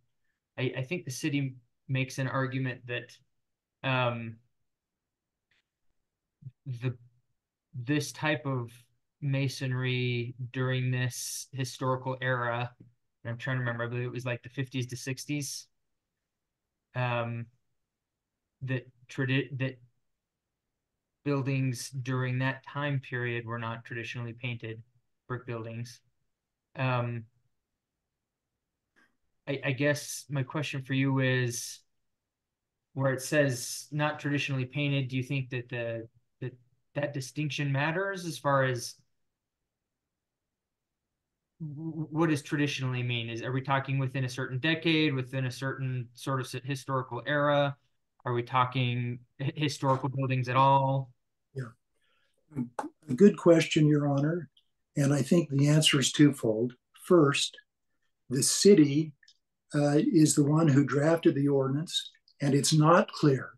I, I think the city makes an argument that um, the this type of masonry during this historical era, I'm trying to remember, I believe it was like the 50s to 60s. Um, that tradi- that buildings during that time period were not traditionally painted brick buildings. Um, I, I guess my question for you is where it says not traditionally painted, do you think that the that that distinction matters as far as what does traditionally mean? Is are we talking within a certain decade, within a certain sort of historical era? Are we talking historical buildings at all?
Yeah, a good question, Your Honor. And I think the answer is twofold. First, the city uh, is the one who drafted the ordinance, and it's not clear.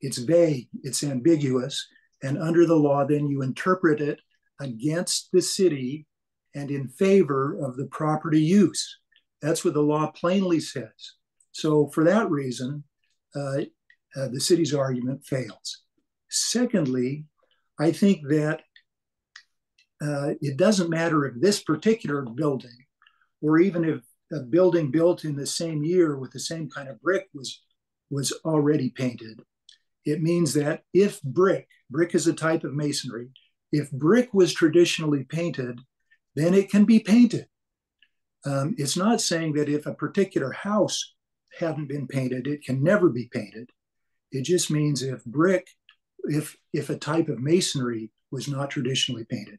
It's vague, it's ambiguous. And under the law, then you interpret it against the city and in favor of the property use. That's what the law plainly says. So, for that reason, the city's argument fails. Secondly, I think that uh, it doesn't matter if this particular building, or even if a building built in the same year with the same kind of brick was was already painted. It means that if brick, brick is a type of masonry, if brick was traditionally painted, then it can be painted. Um, it's not saying that if a particular house hadn't been painted, it can never be painted. It just means if brick, if if a type of masonry was not traditionally painted,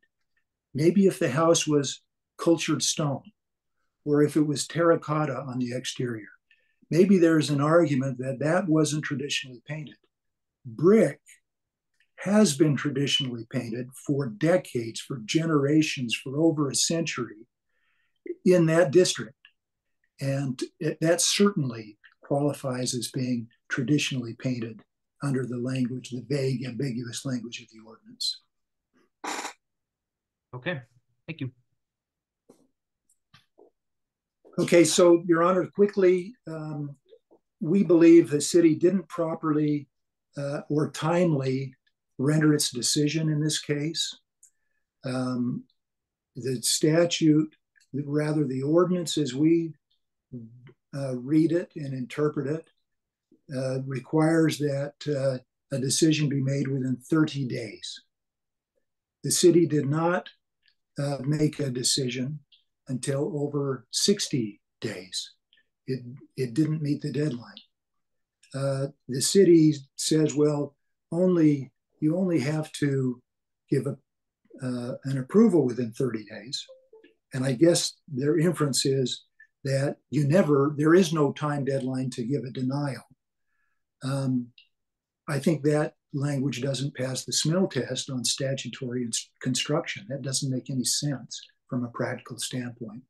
Maybe if the house was cultured stone, or if it was terracotta on the exterior. maybe there's an argument that that wasn't traditionally painted. Brick has been traditionally painted for decades, for generations, for over a century in that district. And it, that certainly qualifies as being traditionally painted under the language, the vague, ambiguous language of the ordinance.
Okay, thank you.
Okay, so Your Honor, quickly, um, we believe the city didn't properly uh, or timely render its decision in this case. Um, the statute, rather the ordinance as we uh, read it and interpret it, uh, requires that uh, a decision be made within 30 days. The city did not uh, make a decision until over 60 days. It, it didn't meet the deadline. Uh, the city says, well, only you only have to give a, uh, an approval within 30 days. And I guess their inference is that you never, there is no time deadline to give a denial. Um, I think that language doesn't pass the smell test on statutory construction. That doesn't make any sense from a practical standpoint.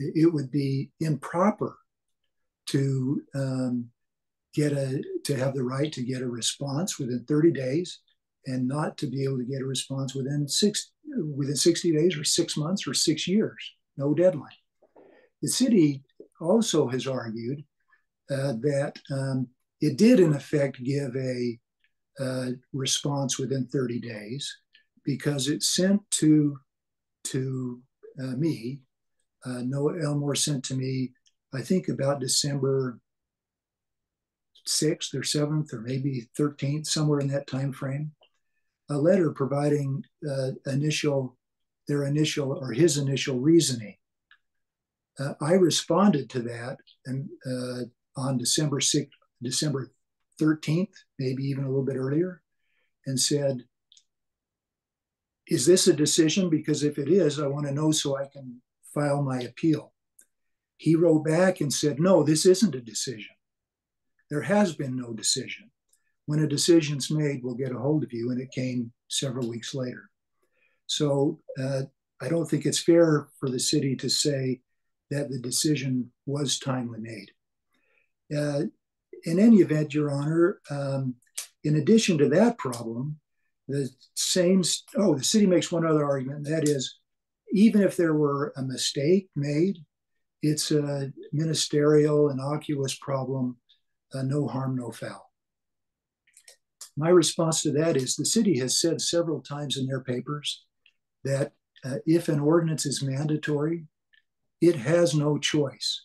It would be improper to um, get a to have the right to get a response within 30 days and not to be able to get a response within six within 60 days or six months or six years no deadline the city also has argued uh, that um, it did in effect give a uh, response within 30 days because it sent to to uh, me uh, noah elmore sent to me i think about december 6th or 7th or maybe 13th somewhere in that time frame a letter providing uh, initial their initial or his initial reasoning uh, i responded to that and uh, on december 6th december 13th maybe even a little bit earlier and said is this a decision because if it is i want to know so i can file my appeal he wrote back and said no this isn't a decision there has been no decision. When a decision's made, we'll get a hold of you, and it came several weeks later. So uh, I don't think it's fair for the city to say that the decision was timely made. Uh, in any event, Your Honor, um, in addition to that problem, the same, oh, the city makes one other argument, and that is even if there were a mistake made, it's a ministerial, innocuous problem uh, no harm, no foul. My response to that is the city has said several times in their papers that uh, if an ordinance is mandatory, it has no choice.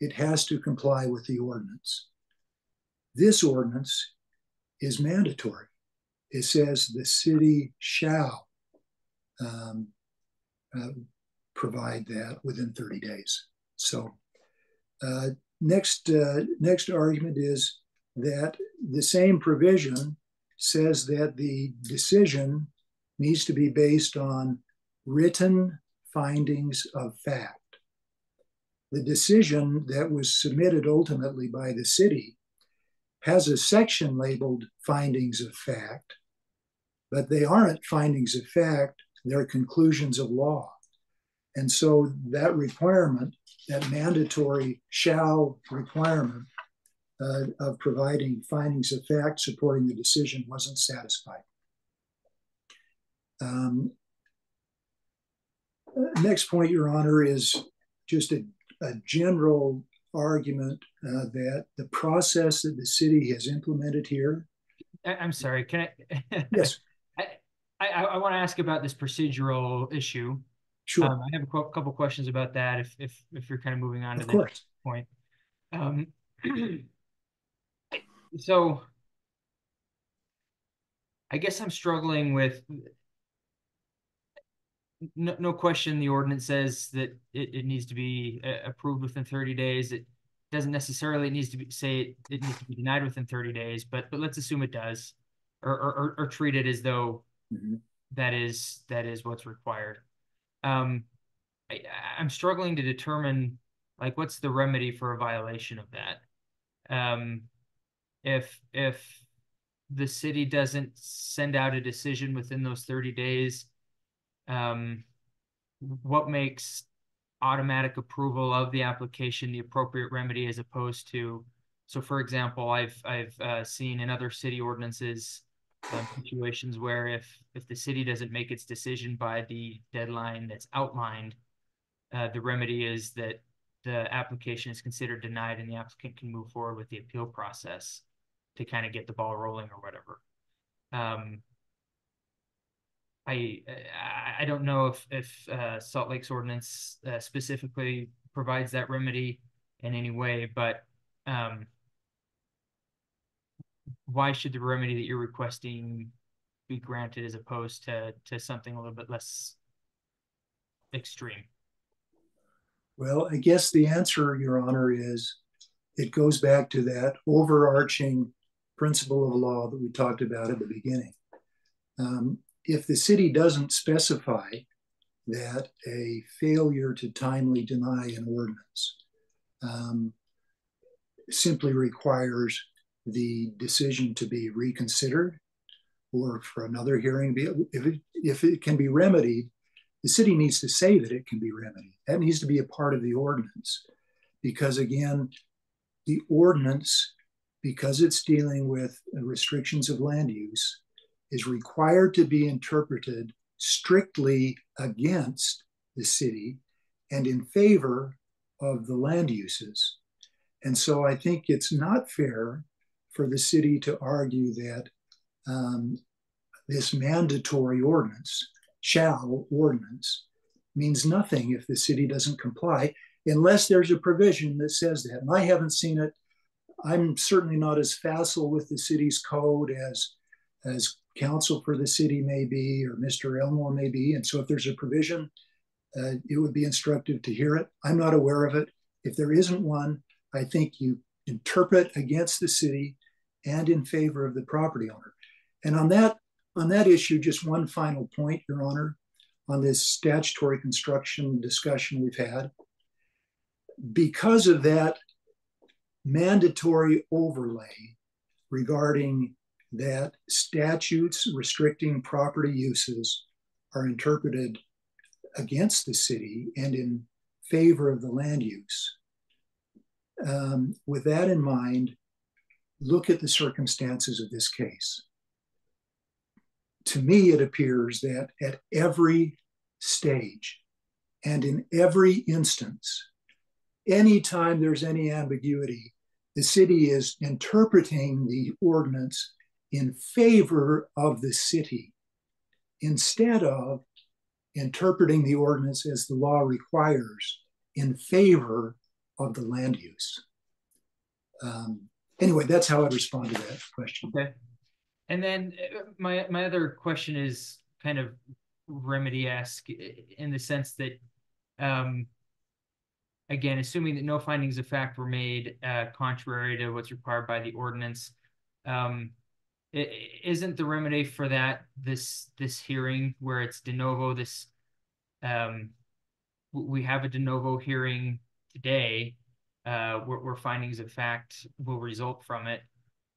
It has to comply with the ordinance. This ordinance is mandatory. It says the city shall um, uh, provide that within 30 days. So uh, Next, uh, next argument is that the same provision says that the decision needs to be based on written findings of fact. The decision that was submitted ultimately by the city has a section labeled findings of fact, but they aren't findings of fact, they're conclusions of law. And so that requirement that mandatory shall requirement uh, of providing findings of fact supporting the decision wasn't satisfied. Um, next point, Your Honor, is just a, a general argument uh, that the process that the city has implemented here.
I'm sorry, can
I? yes.
I, I, I want to ask about this procedural issue.
Sure.
Um, I have a couple questions about that if if if you're kind of moving on to
of
the
course.
next point. Um, so I guess I'm struggling with no, no question the ordinance says that it, it needs to be uh, approved within 30 days. It doesn't necessarily needs to be say it, it needs to be denied within 30 days, but but let's assume it does or or, or treat it as though
mm-hmm.
that is that is what's required um, I, I'm struggling to determine like what's the remedy for a violation of that. um, if if the city doesn't send out a decision within those 30 days, um, what makes automatic approval of the application the appropriate remedy as opposed to so for example i've i've uh, seen in other city ordinances um, situations where if if the city doesn't make its decision by the deadline that's outlined uh, the remedy is that the application is considered denied and the applicant can move forward with the appeal process to kind of get the ball rolling or whatever. Um, I I don't know if if uh, Salt Lake's ordinance uh, specifically provides that remedy in any way, but um, why should the remedy that you're requesting be granted as opposed to to something a little bit less extreme?
Well, I guess the answer, Your Honor, is it goes back to that overarching principle of law that we talked about at the beginning. Um, if the city doesn't specify that a failure to timely deny an ordinance um, simply requires the decision to be reconsidered or for another hearing, if it, if it can be remedied, the city needs to say that it can be remedied. That needs to be a part of the ordinance. Because again, the ordinance, because it's dealing with restrictions of land use, is required to be interpreted strictly against the city and in favor of the land uses. And so I think it's not fair for the city to argue that um, this mandatory ordinance, shall ordinance, means nothing if the city doesn't comply, unless there's a provision that says that. And I haven't seen it. I'm certainly not as facile with the city's code as as counsel for the city may be, or Mr. Elmore may be. And so if there's a provision, uh, it would be instructive to hear it. I'm not aware of it. If there isn't one, I think you interpret against the city and in favor of the property owner. And on that, on that issue, just one final point, Your Honor, on this statutory construction discussion we've had. Because of that mandatory overlay regarding that statutes restricting property uses are interpreted against the city and in favor of the land use. Um, with that in mind, look at the circumstances of this case. To me, it appears that at every stage and in every instance, anytime there's any ambiguity, the city is interpreting the ordinance in favor of the city instead of interpreting the ordinance as the law requires in favor of the land use. Um, anyway, that's how I respond to that question.
Okay. And then uh, my my other question is kind of remedy esque in the sense that, um, again, assuming that no findings of fact were made uh, contrary to what's required by the ordinance, um, isn't the remedy for that this this hearing where it's de novo this um we have a de novo hearing today uh where, where findings of fact will result from it.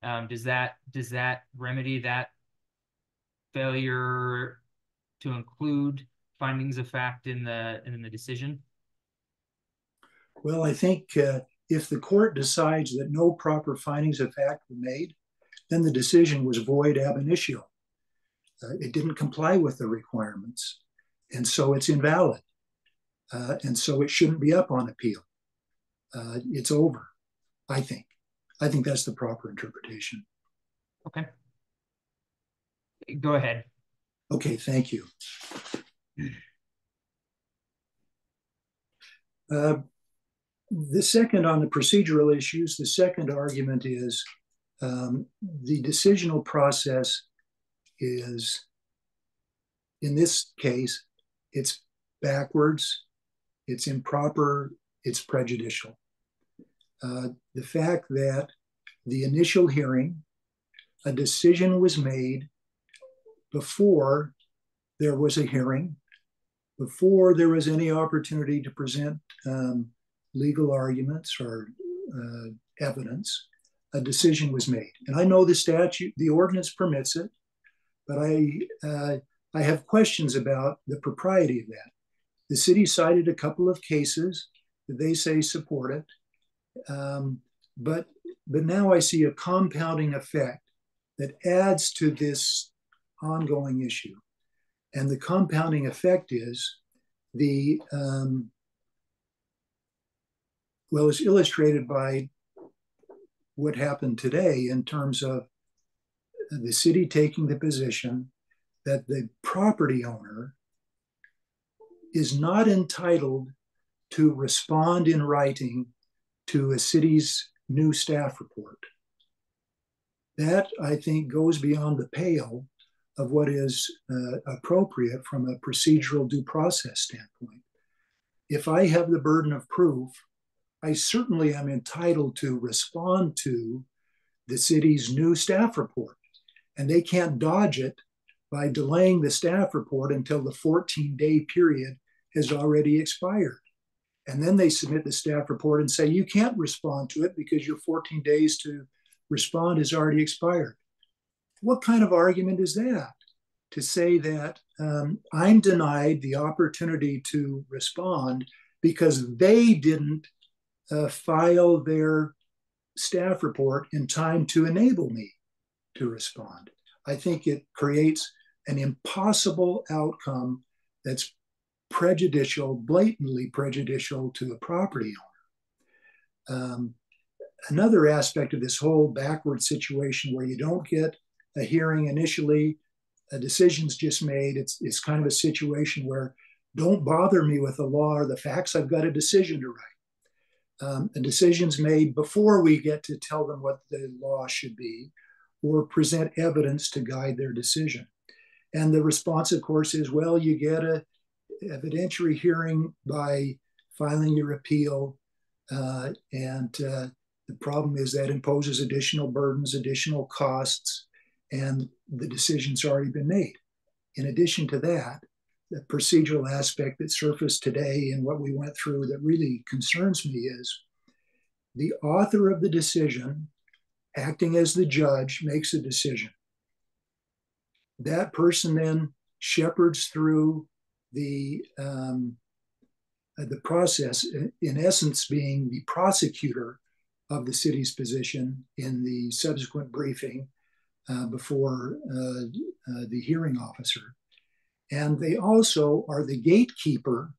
Um does that does that remedy that failure to include findings of fact in the in the decision?
Well i think uh, if the court decides that no proper findings of fact were made then the decision was void ab initio. Uh, it didn't comply with the requirements, and so it's invalid. Uh, and so it shouldn't be up on appeal. Uh, it's over, I think. I think that's the proper interpretation.
Okay. Go ahead.
Okay, thank you. Uh, the second on the procedural issues, the second argument is um, the decisional process is, in this case, it's backwards, it's improper, it's prejudicial. Uh, the fact that the initial hearing, a decision was made before there was a hearing, before there was any opportunity to present um, legal arguments or uh, evidence, a decision was made. And I know the statute, the ordinance permits it, but I, uh, I have questions about the propriety of that. The city cited a couple of cases that they say support it, um, but but now I see a compounding effect that adds to this ongoing issue, and the compounding effect is the um, well, it's illustrated by what happened today in terms of the city taking the position that the property owner is not entitled to respond in writing to a city's new staff report. That, I think, goes beyond the pale of what is uh, appropriate from a procedural due process standpoint. If I have the burden of proof, I certainly am entitled to respond to the city's new staff report. And they can't dodge it by delaying the staff report until the 14 day period has already expired. And then they submit the staff report and say, you can't respond to it because your 14 days to respond has already expired. What kind of argument is that? To say that um, I'm denied the opportunity to respond because they didn't uh, file their staff report in time to enable me to respond. I think it creates an impossible outcome that's prejudicial, blatantly prejudicial to the property owner. Um, another aspect of this whole backward situation where you don't get a hearing initially, a decision's just made, it's, it's kind of a situation where don't bother me with the law or the facts, I've got a decision to write. Um, a decision's made before we get to tell them what the law should be or present evidence to guide their decision. And the response, of course, is well, you get a evidentiary hearing by filing your appeal. Uh, and uh, the problem is that imposes additional burdens, additional costs, and the decision's already been made. In addition to that, the procedural aspect that surfaced today and what we went through that really concerns me is the author of the decision, acting as the judge, makes a decision. That person then shepherds through the um, uh, the process, in essence, being the prosecutor of the city's position in the subsequent briefing uh, before uh, uh the hearing officer. And they also are the gatekeeper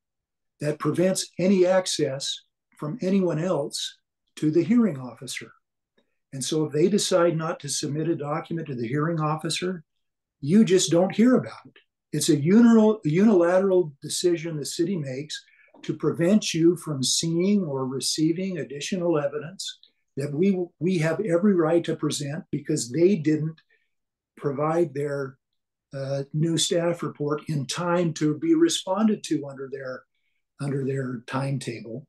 that prevents any access from anyone else to the hearing officer. And so if they decide not to submit a document to the hearing officer, you just don't hear about it. It's a unilateral decision the city makes to prevent you from seeing or receiving additional evidence that we, we have every right to present because they didn't provide their uh, new staff report in time to be responded to under their under their timetable,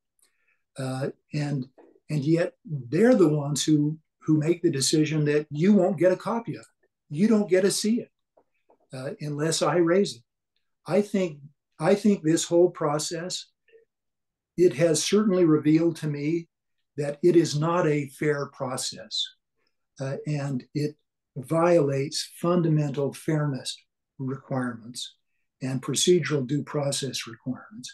uh, and and yet they're the ones who who make the decision that you won't get a copy of it, you don't get to see it uh, unless I raise it. I think I think this whole process it has certainly revealed to me that it is not a fair process, uh, and it violates fundamental fairness requirements and procedural due process requirements,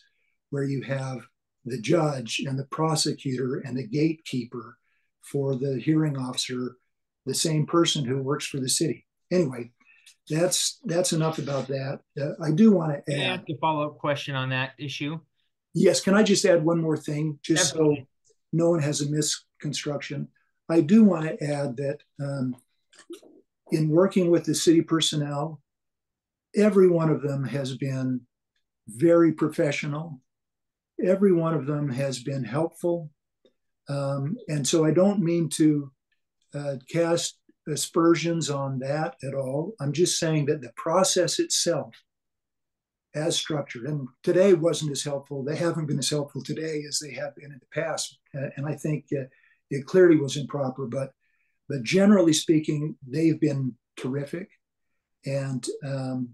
where you have the judge and the prosecutor and the gatekeeper for the hearing officer, the same person who works for the city. Anyway, that's that's enough about that. Uh, I do want to add
a follow up question on that issue.
Yes, can I just add one more thing, just Absolutely. so no one has a misconstruction? I do want to add that um, in working with the city personnel, every one of them has been very professional. Every one of them has been helpful. Um, and so I don't mean to uh, cast aspersions on that at all. I'm just saying that the process itself, as structured, and today wasn't as helpful. They haven't been as helpful today as they have been in the past. Uh, and I think uh, it clearly was improper, but but generally speaking, they've been terrific. And um,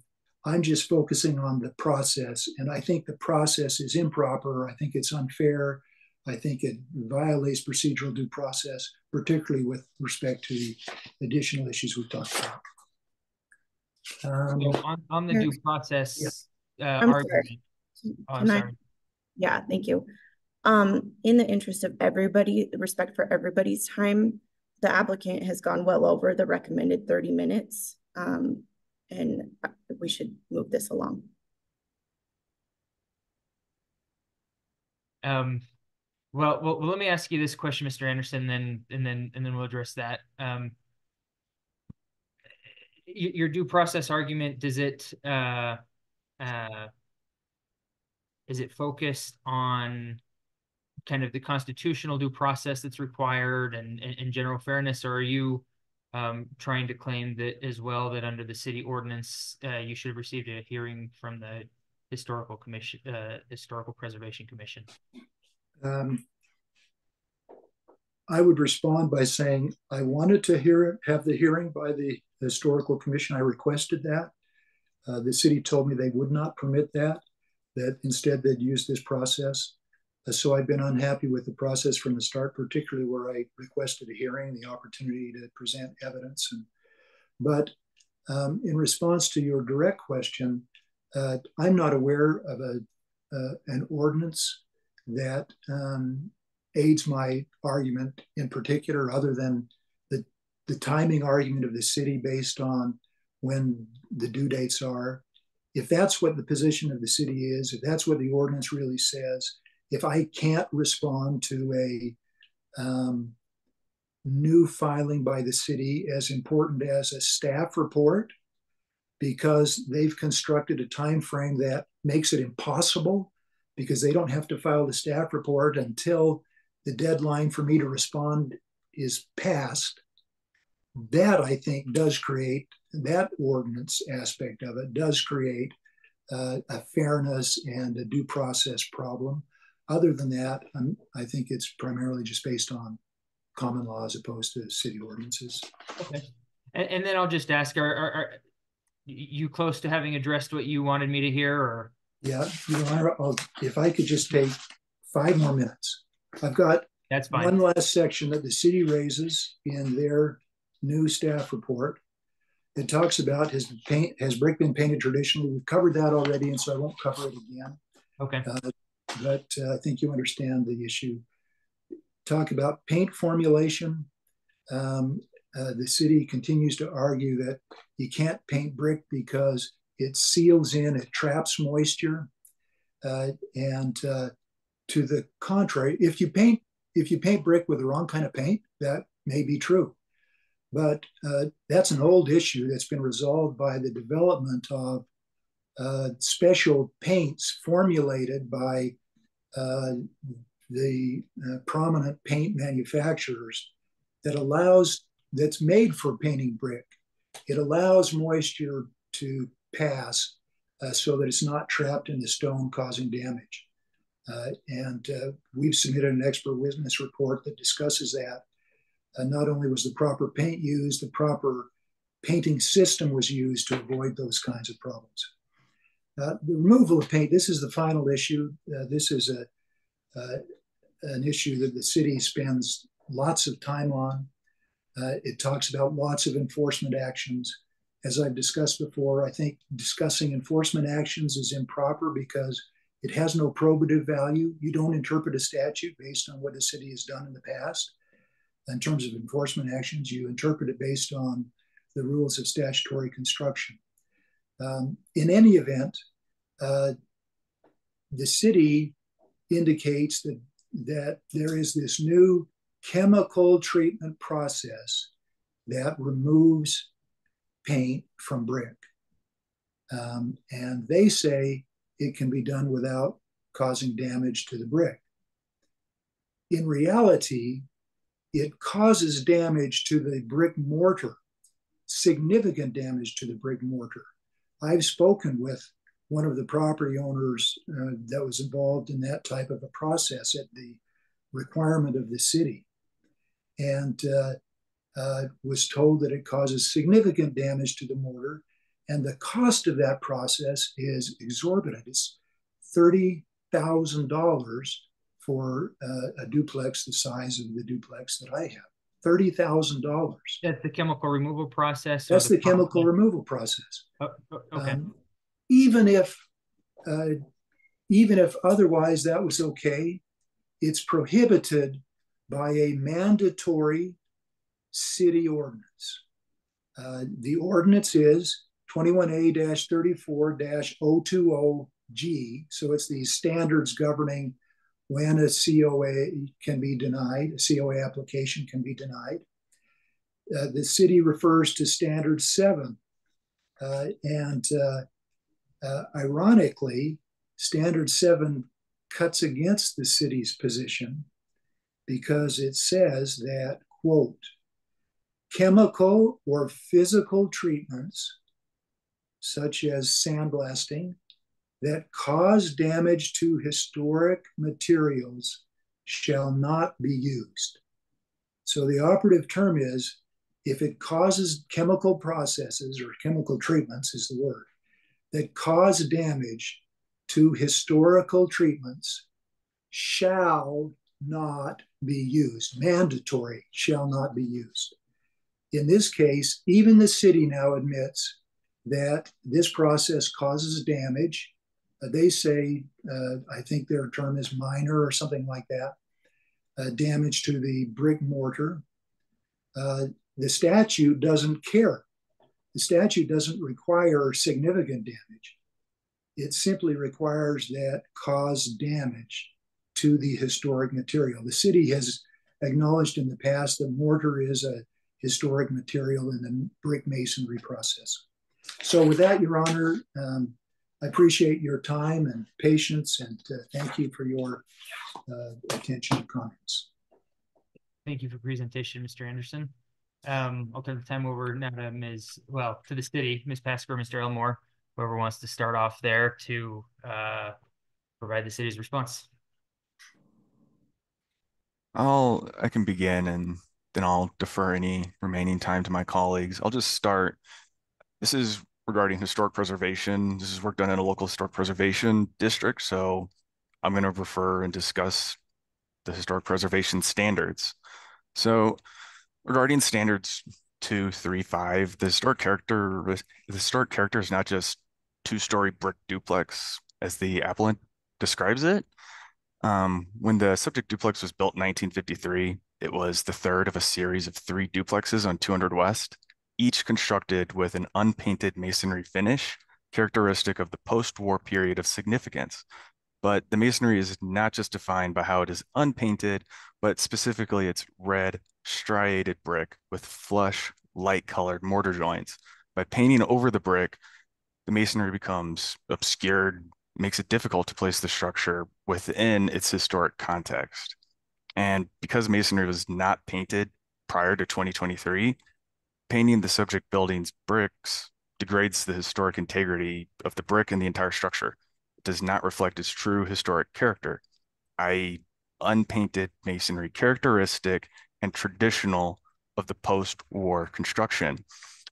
I'm just focusing on the process. And I think the process is improper. I think it's unfair. I think it violates procedural due process, particularly with respect to the additional issues we've talked about. Um,
So on, on the due process, uh,
I'm sorry.
argument. Oh, I'm
Can I- Yeah, thank you. Um, in the interest of everybody, respect for everybody's time, the applicant has gone well over the recommended thirty minutes. Um, and we should move this along.
Um, well, well, let me ask you this question, Mr. Anderson, then, and then, and then we'll address that. Um, your due process argument, does it, uh, uh, is it focused on kind of the constitutional due process that's required and, and general fairness, or are you um, trying to claim that as well, that under the city ordinance, uh, you should have received a hearing from the historical commission, uh, historical preservation commission?
Um, I would respond by saying I wanted to hear have the hearing by the historical commission. I requested that. Uh, the city told me they would not permit that. That instead they'd use this process. Uh, so I've been unhappy with the process from the start, particularly where I requested a hearing, the opportunity to present evidence. And but um, in response to your direct question, uh, I'm not aware of a uh, an ordinance that um, aids my argument in particular, other than the, the timing argument of the city based on when the due dates are. If that's what the position of the city is, if that's what the ordinance really says, if I can't respond to a um, new filing by the city as important as a staff report, because they've constructed a time frame that makes it impossible because they don't have to file the staff report until the deadline for me to respond is passed. That I think does create that ordinance aspect of it does create uh, a fairness and a due process problem. Other than that, I'm, I think it's primarily just based on common law as opposed to city ordinances.
Okay. And, and then I'll just ask, are, are, are you close to having addressed what you wanted me to hear or?
Yeah, Your Honor, I'll, if I could just take five more minutes. I've got
That's fine.
one last section that the city raises in their new staff report. It talks about has paint has brick been painted traditionally. We've covered that already, and so I won't cover it again.
Okay.
Uh, but uh, I think you understand the issue. Talk about paint formulation. Um, uh, the city continues to argue that you can't paint brick because it seals in, it traps moisture, uh, and uh, to the contrary, if you paint if you paint brick with the wrong kind of paint, that may be true. But uh, that's an old issue that's been resolved by the development of uh, special paints formulated by the uh, prominent paint manufacturers that allows that's made for painting brick. It allows moisture to pass uh, so that it's not trapped in the stone causing damage. Uh, and uh, we've submitted an expert witness report that discusses that. Uh, not only was the proper paint used, the proper painting system was used to avoid those kinds of problems. Uh, the removal of paint, this is the final issue. Uh, this is a, uh, an issue that the city spends lots of time on. it talks about lots of enforcement actions. As I've discussed before, I think discussing enforcement actions is improper because it has no probative value. You don't interpret a statute based on what the city has done in the past. In terms of enforcement actions, you interpret it based on the rules of statutory construction. Um, in any event, uh, the city indicates that, that there is this new chemical treatment process that removes paint from brick. Um, and they say it can be done without causing damage to the brick. In reality, it causes damage to the brick mortar, significant damage to the brick mortar. I've spoken with one of the property owners uh, that was involved in that type of a process at the requirement of the city and uh, uh, was told that it causes significant damage to the mortar and the cost of that process is exorbitant. It's $30,000 for uh, a duplex the size of the duplex that I have. Thirty thousand dollars.
That's the chemical removal process.
That's the, the chemical removal process.
Oh, oh, okay. Um,
even if, uh, even if otherwise that was okay, it's prohibited by a mandatory city ordinance. Uh, the ordinance is 21A-34-020G. So it's the standards governing when a COA can be denied, a COA application can be denied. Uh, the city refers to standard seven. Uh, and uh, uh, ironically, standard seven cuts against the city's position because it says that, quote, chemical or physical treatments, such as sandblasting, that cause damage to historic materials shall not be used. So the operative term is if it causes chemical processes or chemical treatments, is the word, that cause damage to historical treatments shall not be used. Mandatory shall not be used. In this case, even the city now admits that this process causes damage. Uh, they say, uh, I think their term is minor or something like that, uh, damage to the brick mortar. The statute doesn't care. The statute doesn't require significant damage. It simply requires that cause damage to the historic material. The city has acknowledged in the past that mortar is a historic material in the brick masonry process. So with that, Your Honor, um, I appreciate your time and patience and uh, thank you for your uh, attention and comments.
Thank you for presentation, Mr. Anderson. Um, I'll turn the time over now to Ms. Well, to the city, Ms. Pasker, Mr. Elmore, whoever wants to start off there to uh, provide the city's response.
I'll I can begin and then I'll defer any remaining time to my colleagues. I'll just start. This is regarding historic preservation. This is work done in a local historic preservation district. So I'm going to refer and discuss the historic preservation standards. So regarding standards two, three, five, the historic character, the historic character is not just two-story brick duplex as the appellant describes it. Um, when the subject duplex was built in 1953, it was the third of a series of three duplexes on 200 West, each constructed with an unpainted masonry finish, characteristic of the post-war period of significance. But the masonry is not just defined by how it is unpainted, but specifically its red, striated brick with flush, light-colored mortar joints. By painting over the brick, the masonry becomes obscured, makes it difficult to place the structure within its historic context. And because masonry was not painted prior to 2023, painting the subject building's bricks degrades the historic integrity of the brick and the entire structure. It does not reflect its true historic character, i.e., unpainted masonry characteristic and traditional of the post-war construction.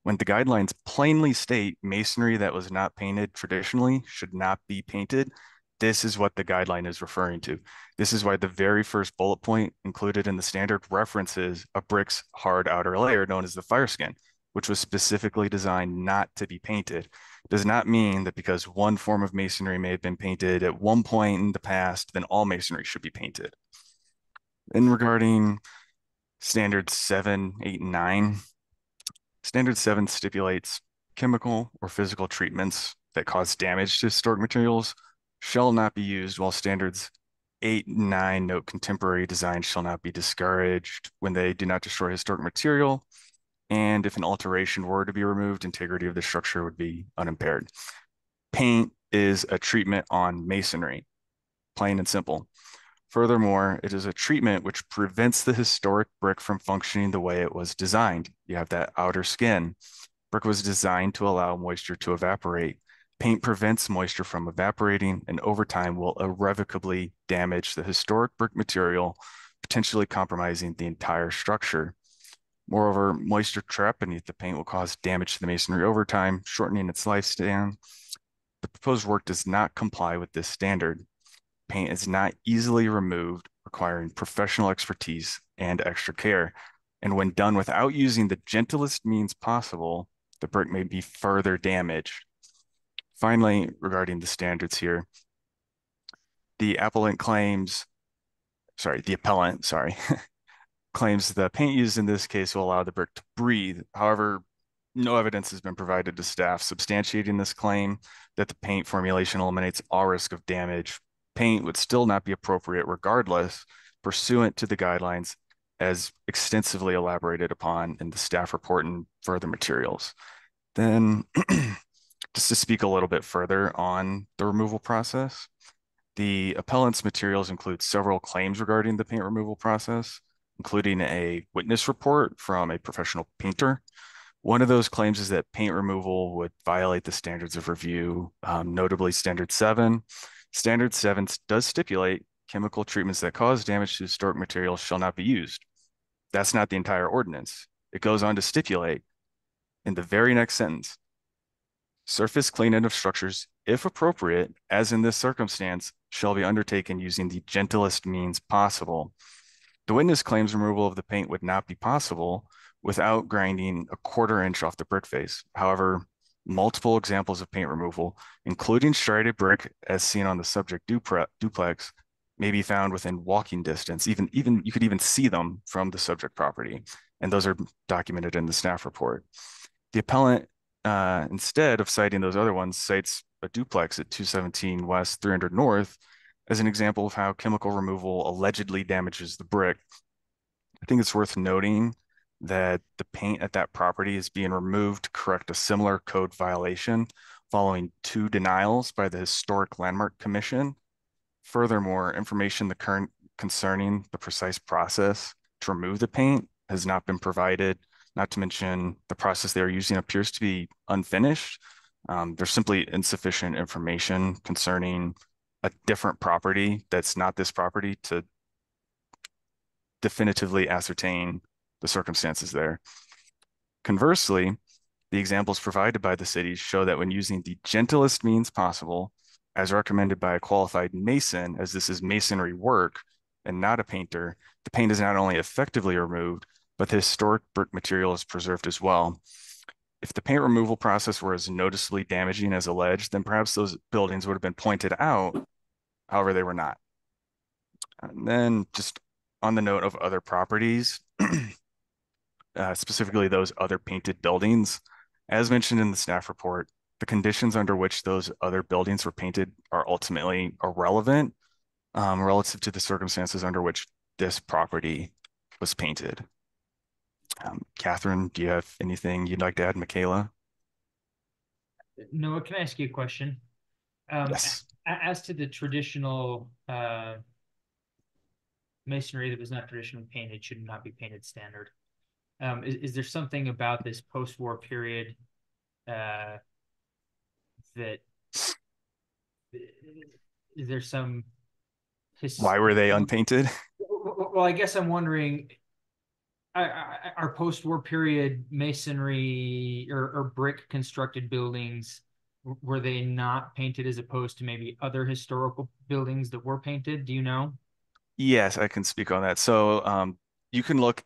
When the guidelines plainly state masonry that was not painted traditionally should not be painted, this is what the guideline is referring to. This is why the very first bullet point included in the standard references a brick's hard outer layer known as the fire skin, which was specifically designed not to be painted. Does not mean that because one form of masonry may have been painted at one point in the past, then all masonry should be painted. And regarding standard seven, eight, and nine, standard seven stipulates chemical or physical treatments that cause damage to historic materials shall not be used, while standards eight and nine note contemporary design shall not be discouraged when they do not destroy historic material. And if an alteration were to be removed, integrity of the structure would be unimpaired. Paint is a treatment on masonry, plain and simple. Furthermore, it is a treatment which prevents the historic brick from functioning the way it was designed. You have that outer skin. Brick was designed to allow moisture to evaporate. Paint prevents moisture from evaporating and over time will irrevocably damage the historic brick material, potentially compromising the entire structure. Moreover, moisture trapped beneath the paint will cause damage to the masonry over time, shortening its lifespan. The proposed work does not comply with this standard. paint is not easily removed, requiring professional expertise and extra care. And when done without using the gentlest means possible, the brick may be further damaged. Finally, regarding the standards here, the appellant claims, sorry, the appellant, sorry, claims the paint used in this case will allow the brick to breathe. However, no evidence has been provided to staff substantiating this claim that the paint formulation eliminates all risk of damage. Paint would still not be appropriate regardless, pursuant to the guidelines as extensively elaborated upon in the staff report and further materials. Then just to speak a little bit further on the removal process, the appellant's materials include several claims regarding the paint removal process, including a witness report from a professional painter. One of those claims is that paint removal would violate the standards of review, um, notably standard seven. Standard seven does stipulate chemical treatments that cause damage to historic materials shall not be used. That's not the entire ordinance. It goes on to stipulate in the very next sentence, surface cleaning of structures, if appropriate, as in this circumstance, shall be undertaken using the gentlest means possible. The witness claims removal of the paint would not be possible without grinding a quarter inch off the brick face. However, multiple examples of paint removal, including striated brick as seen on the subject duplex, may be found within walking distance. Even, even you could even see them from the subject property. And those are documented in the staff report. The appellant, uh, instead of citing those other ones, cites a duplex at 217 West, 300 North as an example of how chemical removal allegedly damages the brick. I think it's worth noting that the paint at that property is being removed to correct a similar code violation following two denials by the Historic Landmark Commission. Furthermore, information the current concerning the precise process to remove the paint has not been provided, not to mention the process they are using appears to be unfinished. Um, there's simply insufficient information concerning a different property that's not this property to definitively ascertain the circumstances there. Conversely, the examples provided by the cities show that when using the gentlest means possible, as recommended by a qualified mason, as this is masonry work and not a painter, the paint is not only effectively removed, but the historic brick material is preserved as well. If the paint removal process were as noticeably damaging as alleged, then perhaps those buildings would have been pointed out. However, they were not. And then just on the note of other properties, uh, specifically those other painted buildings. As mentioned in the staff report, the conditions under which those other buildings were painted are ultimately irrelevant um, relative to the circumstances under which this property was painted. Um, Catherine, do you have anything you'd like to add, Michaela?
Noah, can I ask you a question? Um,
yes.
As to the traditional uh, masonry that was not traditionally painted should not be painted standard. Um, is, is there something about this post-war period uh, that is there some
why were they unpainted
well i guess i'm wondering our post-war period masonry or, or brick constructed buildings were they not painted as opposed to maybe other historical buildings that were painted do you know
yes i can speak on that so um, you can look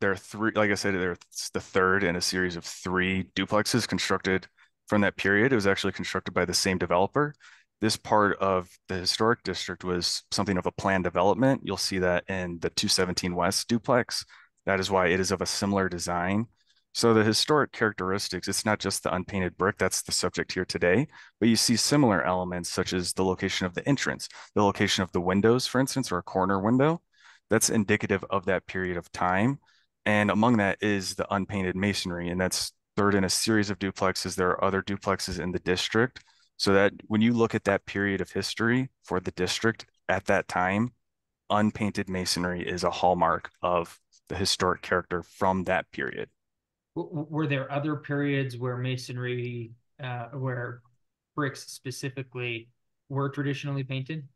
there are three, like I said, there's the third in a series of three duplexes constructed from that period. It was actually constructed by the same developer. This part of the historic district was something of a planned development. You'll see that in the 217 West duplex. That is why it is of a similar design. So the historic characteristics, it's not just the unpainted brick, that's the subject here today, but you see similar elements such as the location of the entrance, the location of the windows, for instance, or a corner window, that's indicative of that period of time. And among that is the unpainted masonry. And that's third in a series of duplexes. There are other duplexes in the district. So that when you look at that period of history for the district at that time, unpainted masonry is a hallmark of the historic character from that period.
Were there other periods where masonry, uh, where bricks specifically were traditionally painted?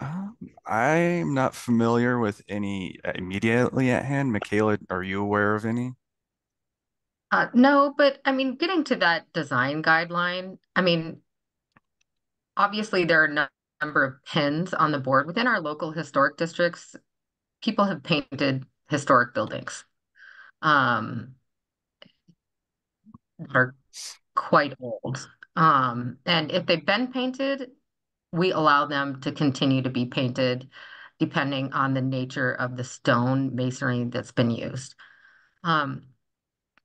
Um, I'm not familiar with any immediately at hand. Michaela, are you aware of any?
Uh, no, but I mean, getting to that design guideline, I mean, obviously there are a number of pins on the board within our local historic districts, people have painted historic buildings. Um, that are quite old. Um, and if they've been painted, we allow them to continue to be painted depending on the nature of the stone masonry that's been used. Um,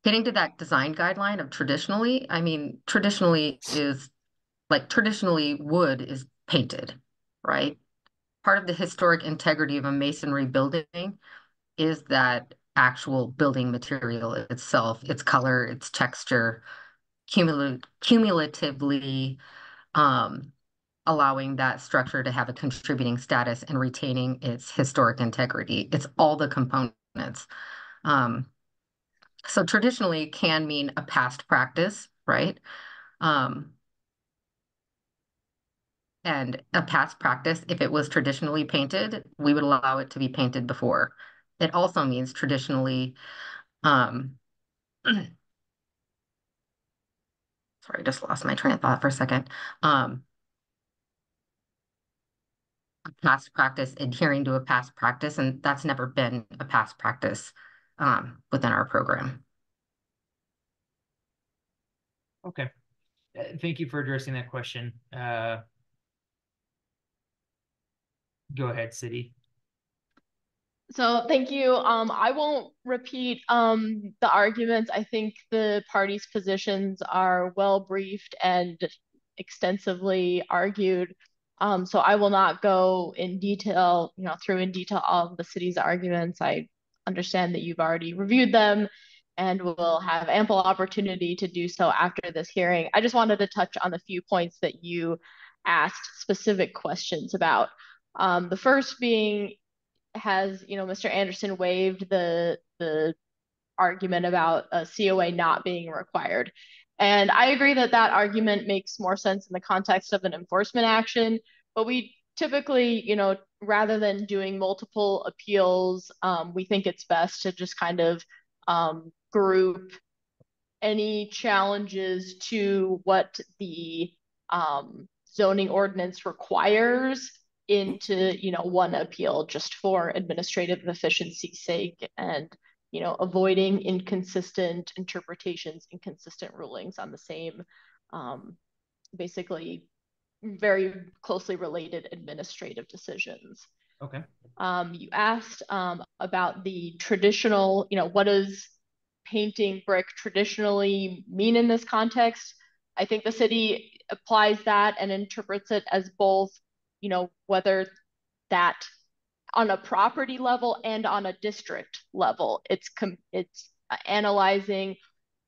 getting to that design guideline of traditionally, I mean, traditionally is like traditionally wood is painted, right? Part of the historic integrity of a masonry building is that actual building material itself, its color, its texture, cumul cumulatively um, allowing that structure to have a contributing status and retaining its historic integrity. It's all the components. Um, so traditionally can mean a past practice, right? Um, and a past practice, if it was traditionally painted, we would allow it to be painted before. It also means traditionally, um, sorry, I just lost my train of thought for a second. Um, past practice, adhering to a past practice, and that's never been a past practice um, within our program.
Okay. Uh, thank you for addressing that question. Uh, go ahead, City.
So thank you. Um, I won't repeat um, the arguments. I think the parties' positions are well briefed and extensively argued. Um, so I will not go in detail, you know, through in detail all of the city's arguments. I understand that you've already reviewed them and will have ample opportunity to do so after this hearing. I just wanted to touch on the few points that you asked specific questions about. Um, the first being, has you know Mr. Anderson waived the the argument about a COA not being required? And I agree that that argument makes more sense in the context of an enforcement action, but we typically, you know, rather than doing multiple appeals, um, we think it's best to just kind of um, group any challenges to what the um, zoning ordinance requires into you know one appeal just for administrative efficiency's sake and you know, avoiding inconsistent interpretations, inconsistent rulings on the same, um, basically very closely related administrative decisions.
Okay.
Um, you asked um, about the traditional, you know, what does painting brick traditionally mean in this context? I think the city applies that and interprets it as both, you know, whether that on a property level and on a district level. It's it's uh, analyzing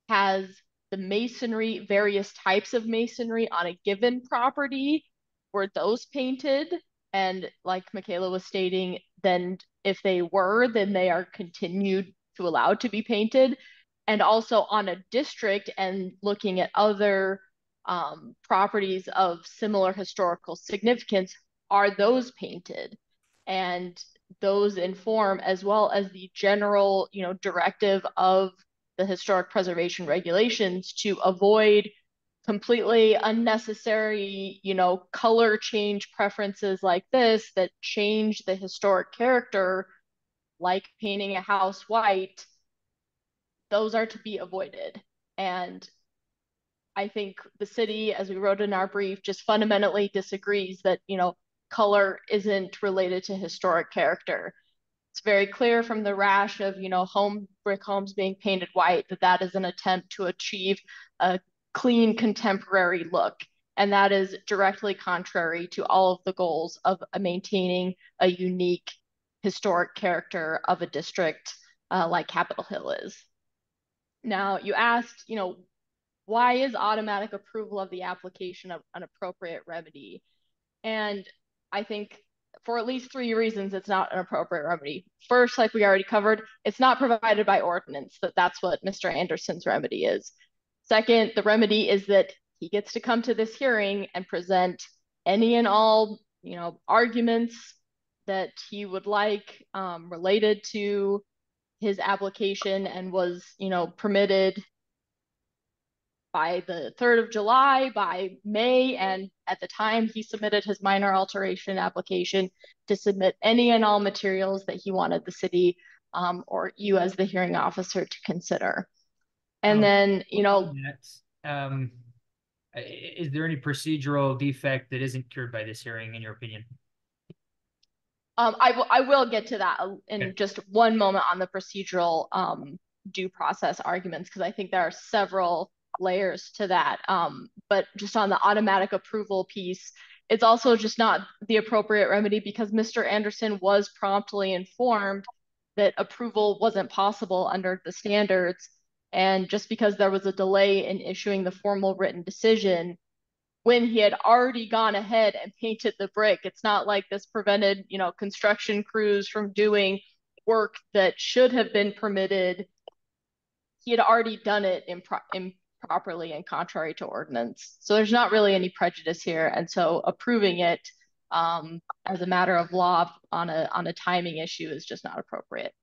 has the masonry, various types of masonry on a given property, were those painted? And like Michaela was stating, then if they were, then they are continued to allow to be painted. And also on a district and looking at other um, properties of similar historical significance, are those painted? and those inform as well as the general you know directive of the historic preservation regulations to avoid completely unnecessary you know color change preferences like this that change the historic character like painting a house white those are to be avoided and i think the city as we wrote in our brief just fundamentally disagrees that you know color isn't related to historic character. It's very clear from the rash of, you know, home brick homes being painted white that that is an attempt to achieve a clean contemporary look. And that is directly contrary to all of the goals of maintaining a unique historic character of a district uh, like Capitol Hill is. Now, you asked, you know, why is automatic approval of the application of an appropriate remedy? And I think for at least three reasons, it's not an appropriate remedy. First, like we already covered, it's not provided by ordinance, that that's what Mr. Anderson's remedy is. Second, the remedy is that he gets to come to this hearing and present any and all, you know, arguments that he would like um, related to his application and was, you know, permitted by the 3rd of July, by May, and at the time he submitted his minor alteration application to submit any and all materials that he wanted the city um, or you as the hearing officer to consider. And
Um,
then, you know,
um, is there any procedural defect that isn't cured by this hearing, in your opinion?
Um, I will, I will get to that in
Okay.
just one moment on the procedural, um, due process arguments, because I think there are several layers to that. Um, but just on the automatic approval piece, it's also just not the appropriate remedy because Mr. Anderson was promptly informed that approval wasn't possible under the standards. And just because there was a delay in issuing the formal written decision, when he had already gone ahead and painted the brick. It's not like this prevented, you know, construction crews from doing work that should have been permitted. He had already done it impro- improperly and contrary to ordinance. So there's not really any prejudice here. And so approving it um, as a matter of law on a on a timing issue is just not appropriate.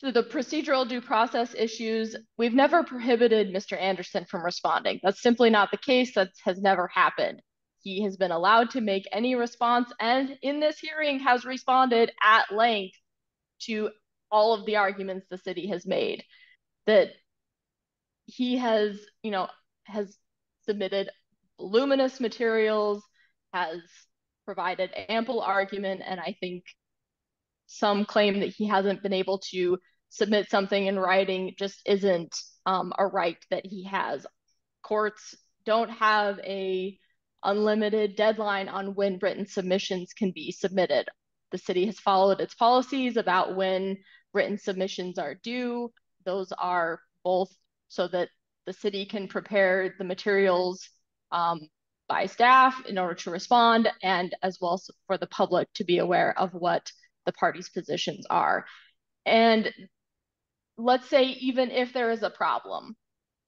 To the procedural due process issues, we've never prohibited Mr. Anderson from responding. That's simply not the case. That has never happened. He has been allowed to make any response and in this hearing has responded at length to all of the arguments the city has made. That he has, you know, has submitted voluminous materials, has provided ample argument, and I think some claim that he hasn't been able to submit something in writing just isn't um, a right that he has. Courts don't have a unlimited deadline on when written submissions can be submitted. The city has followed its policies about when written submissions are due. Those are both so that the city can prepare the materials um, by staff in order to respond and as well for the public to be aware of what the party's positions are. And let's say even if there is a problem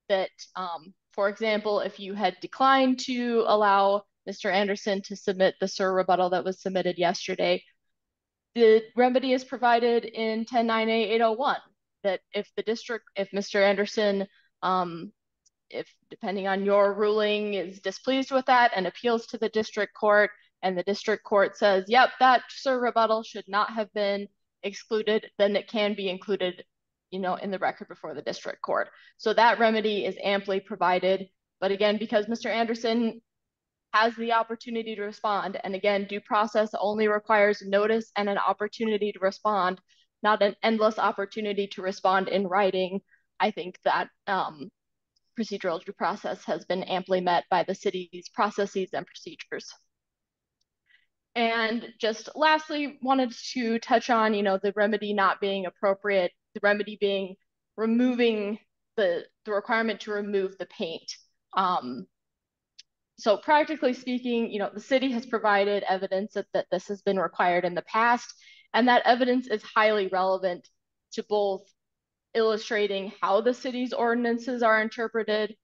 that, um, for example, if you had declined to allow Mr. Anderson to submit the surrebuttal that was submitted yesterday, the remedy is provided in 109A801 that if the district, if Mr. Anderson, um, if depending on your ruling is displeased with that and appeals to the district court and the district court says, yep, that surrebuttal should not have been excluded, then it can be included, you know, in the record before the district court. So that remedy is amply provided. But again, because Mr. Anderson has the opportunity to respond, and again, due process only requires notice and an opportunity to respond, not an endless opportunity to respond in writing. I think that um, procedural due process has been amply met by the city's processes and procedures. And just lastly, wanted to touch on, you know, the remedy not being appropriate, the remedy being removing the, the requirement to remove the paint. Um, so practically speaking, you know, the city has provided evidence that, that this has been required in the past, and that evidence is highly relevant to both illustrating how the city's ordinances are interpreted,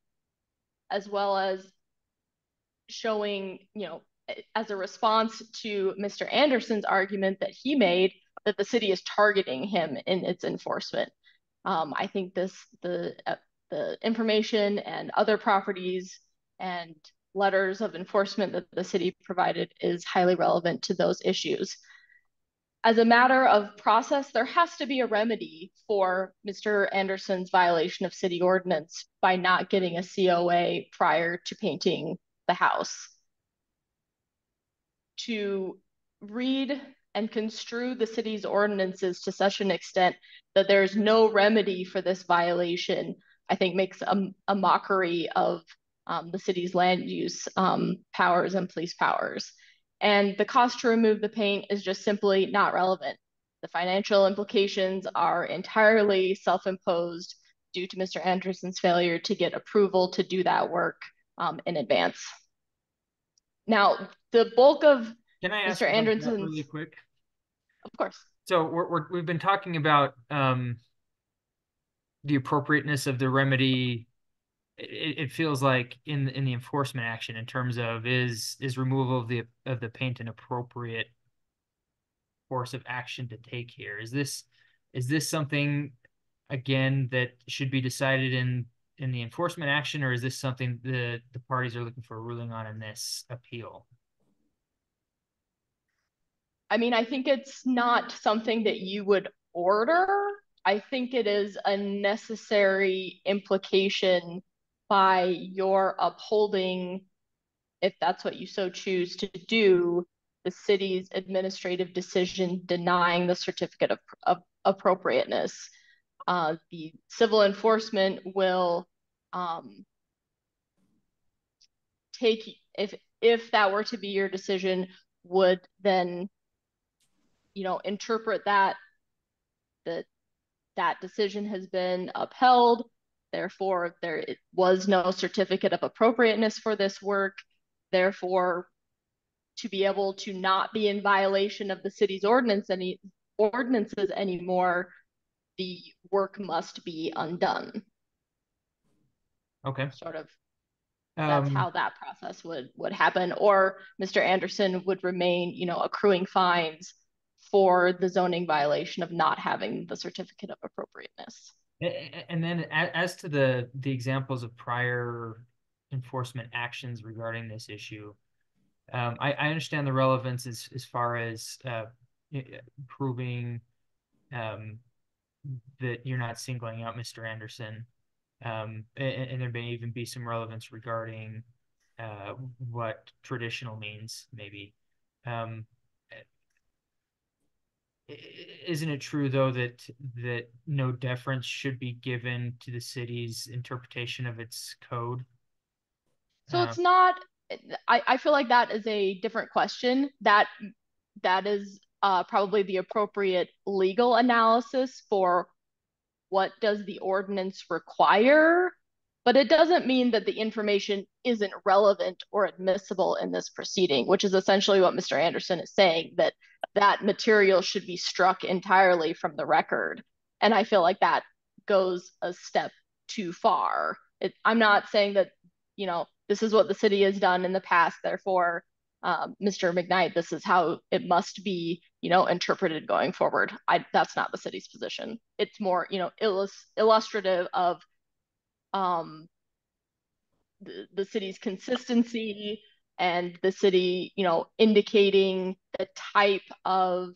as well as showing, you know, as a response to Mr. Anderson's argument that he made that the city is targeting him in its enforcement. Um, I think this the uh, the information and other properties and letters of enforcement that the city provided is highly relevant to those issues. As a matter of process, there has to be a remedy for Mr. Anderson's violation of city ordinance by not getting a COA prior to painting the house. To read and construe the city's ordinances to such an extent that there's no remedy for this violation, I think makes a, a mockery of um, the city's land use um, powers and police powers. And the cost to remove the paint is just simply not relevant. The financial implications are entirely self-imposed due to Mr. Anderson's failure to get approval to do that work um, in advance. Now, the bulk of
Can I ask
Mr. Anderson's-
really quick?
of course.
So we're, we're we've been talking about um the appropriateness of the remedy. It, it feels like in in the enforcement action in terms of is is removal of the of the paint an appropriate course of action to take here? Is this is this something again that should be decided in in the enforcement action, or is this something the the parties are looking for a ruling on in this appeal?
I mean, I think it's not something that you would order. I think it is a necessary implication by your upholding, if that's what you so choose to do, the city's administrative decision denying the certificate of, of appropriateness. Uh, the civil enforcement will um, take if if that were to be your decision, would then you know interpret that that that decision has been upheld. Therefore, there was no certificate of appropriateness for this work. Therefore, to be able to not be in violation of the city's ordinance any ordinances anymore, the work must be undone.
Okay.
Sort of that's um, how that process would would happen or mr anderson would remain you know accruing fines for the zoning violation of not having the certificate of appropriateness
and then as to the the examples of prior enforcement actions regarding this issue um, I, I understand the relevance as as far as uh, proving um, that you're not singling out Mr. Anderson. Um, and, and, there may even be some relevance regarding uh, what traditional means, maybe. Um, isn't it true though that that no deference should be given to the city's interpretation of its code?
So uh, it's not. I, I feel like that is a different question. That that is uh, probably the appropriate legal analysis for what does the ordinance require, but it doesn't mean that the information isn't relevant or admissible in this proceeding, which is essentially what Mr. Anderson is saying, that that material should be struck entirely from the record. And I feel like that goes a step too far. It, I'm not saying that, you know, this is what the city has done in the past, therefore um, Mr. McKnight, this is how it must be, you know, interpreted going forward. I, that's not the city's position. It's more, you know, illus- illustrative of um, the, the city's consistency and the city, you know, indicating the type of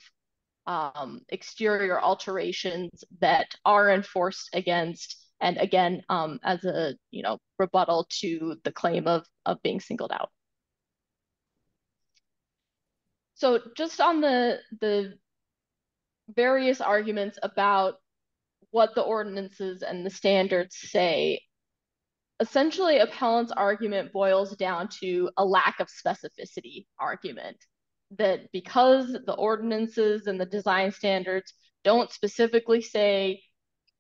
um, exterior alterations that are enforced against and again um, as a you know rebuttal to the claim of of being singled out. So just on the the various arguments about what the ordinances and the standards say, essentially appellant's argument boils down to a lack of specificity argument that because the ordinances and the design standards don't specifically say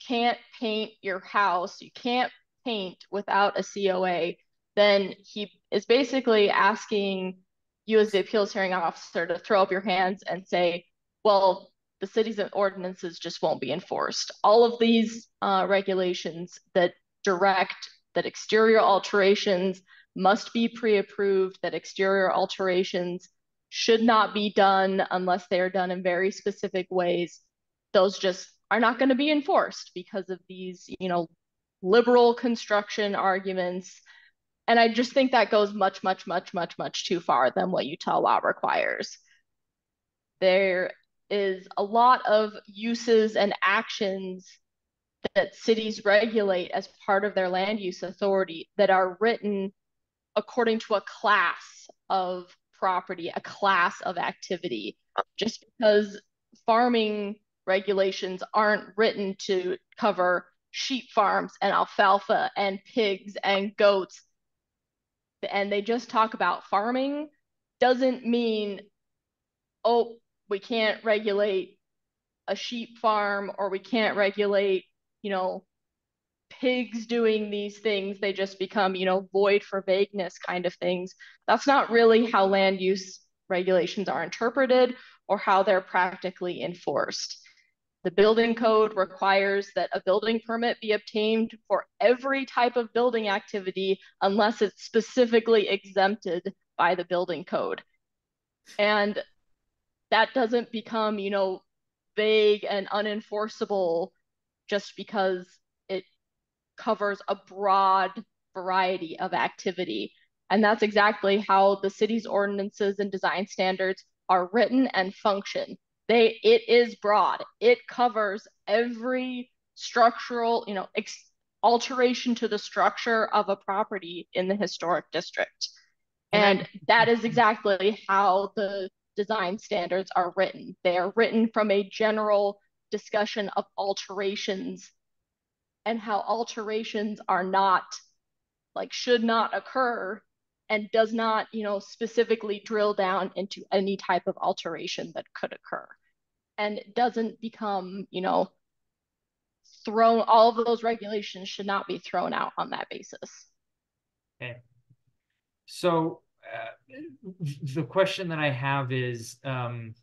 can't paint your house, you can't paint without a COA, then he is basically asking you as the appeals hearing officer to throw up your hands and say, well, the city's ordinances just won't be enforced. All of these uh, regulations that direct that exterior alterations must be pre-approved, that exterior alterations should not be done unless they are done in very specific ways. Those just are not going to be enforced because of these, you know, liberal construction arguments and I just think that goes much, much, much, much, much too far than what Utah law requires. There is a lot of uses and actions that cities regulate as part of their land use authority that are written according to a class of property, a class of activity. Just because farming regulations aren't written to cover sheep farms and alfalfa and pigs and goats and they just talk about farming doesn't mean, oh, we can't regulate a sheep farm or we can't regulate, you know, pigs doing these things. They just become, you know, void for vagueness kind of things. That's not really how land use regulations are interpreted or how they're practically enforced. The building code requires that a building permit be obtained for every type of building activity unless it's specifically exempted by the building code. And that doesn't become, you know, vague and unenforceable just because it covers a broad variety of activity. And that's exactly how the city's ordinances and design standards are written and function. They it is broad. It covers every structural, you know, alteration to the structure of a property in the historic district. And that is exactly how the design standards are written. They are written from a general discussion of alterations and how alterations are not like should not occur and does not, you know, specifically drill down into any type of alteration that could occur. And it doesn't become, you know, thrown, all of those regulations should not be thrown out on that basis.
Okay. So uh, the question that I have is um,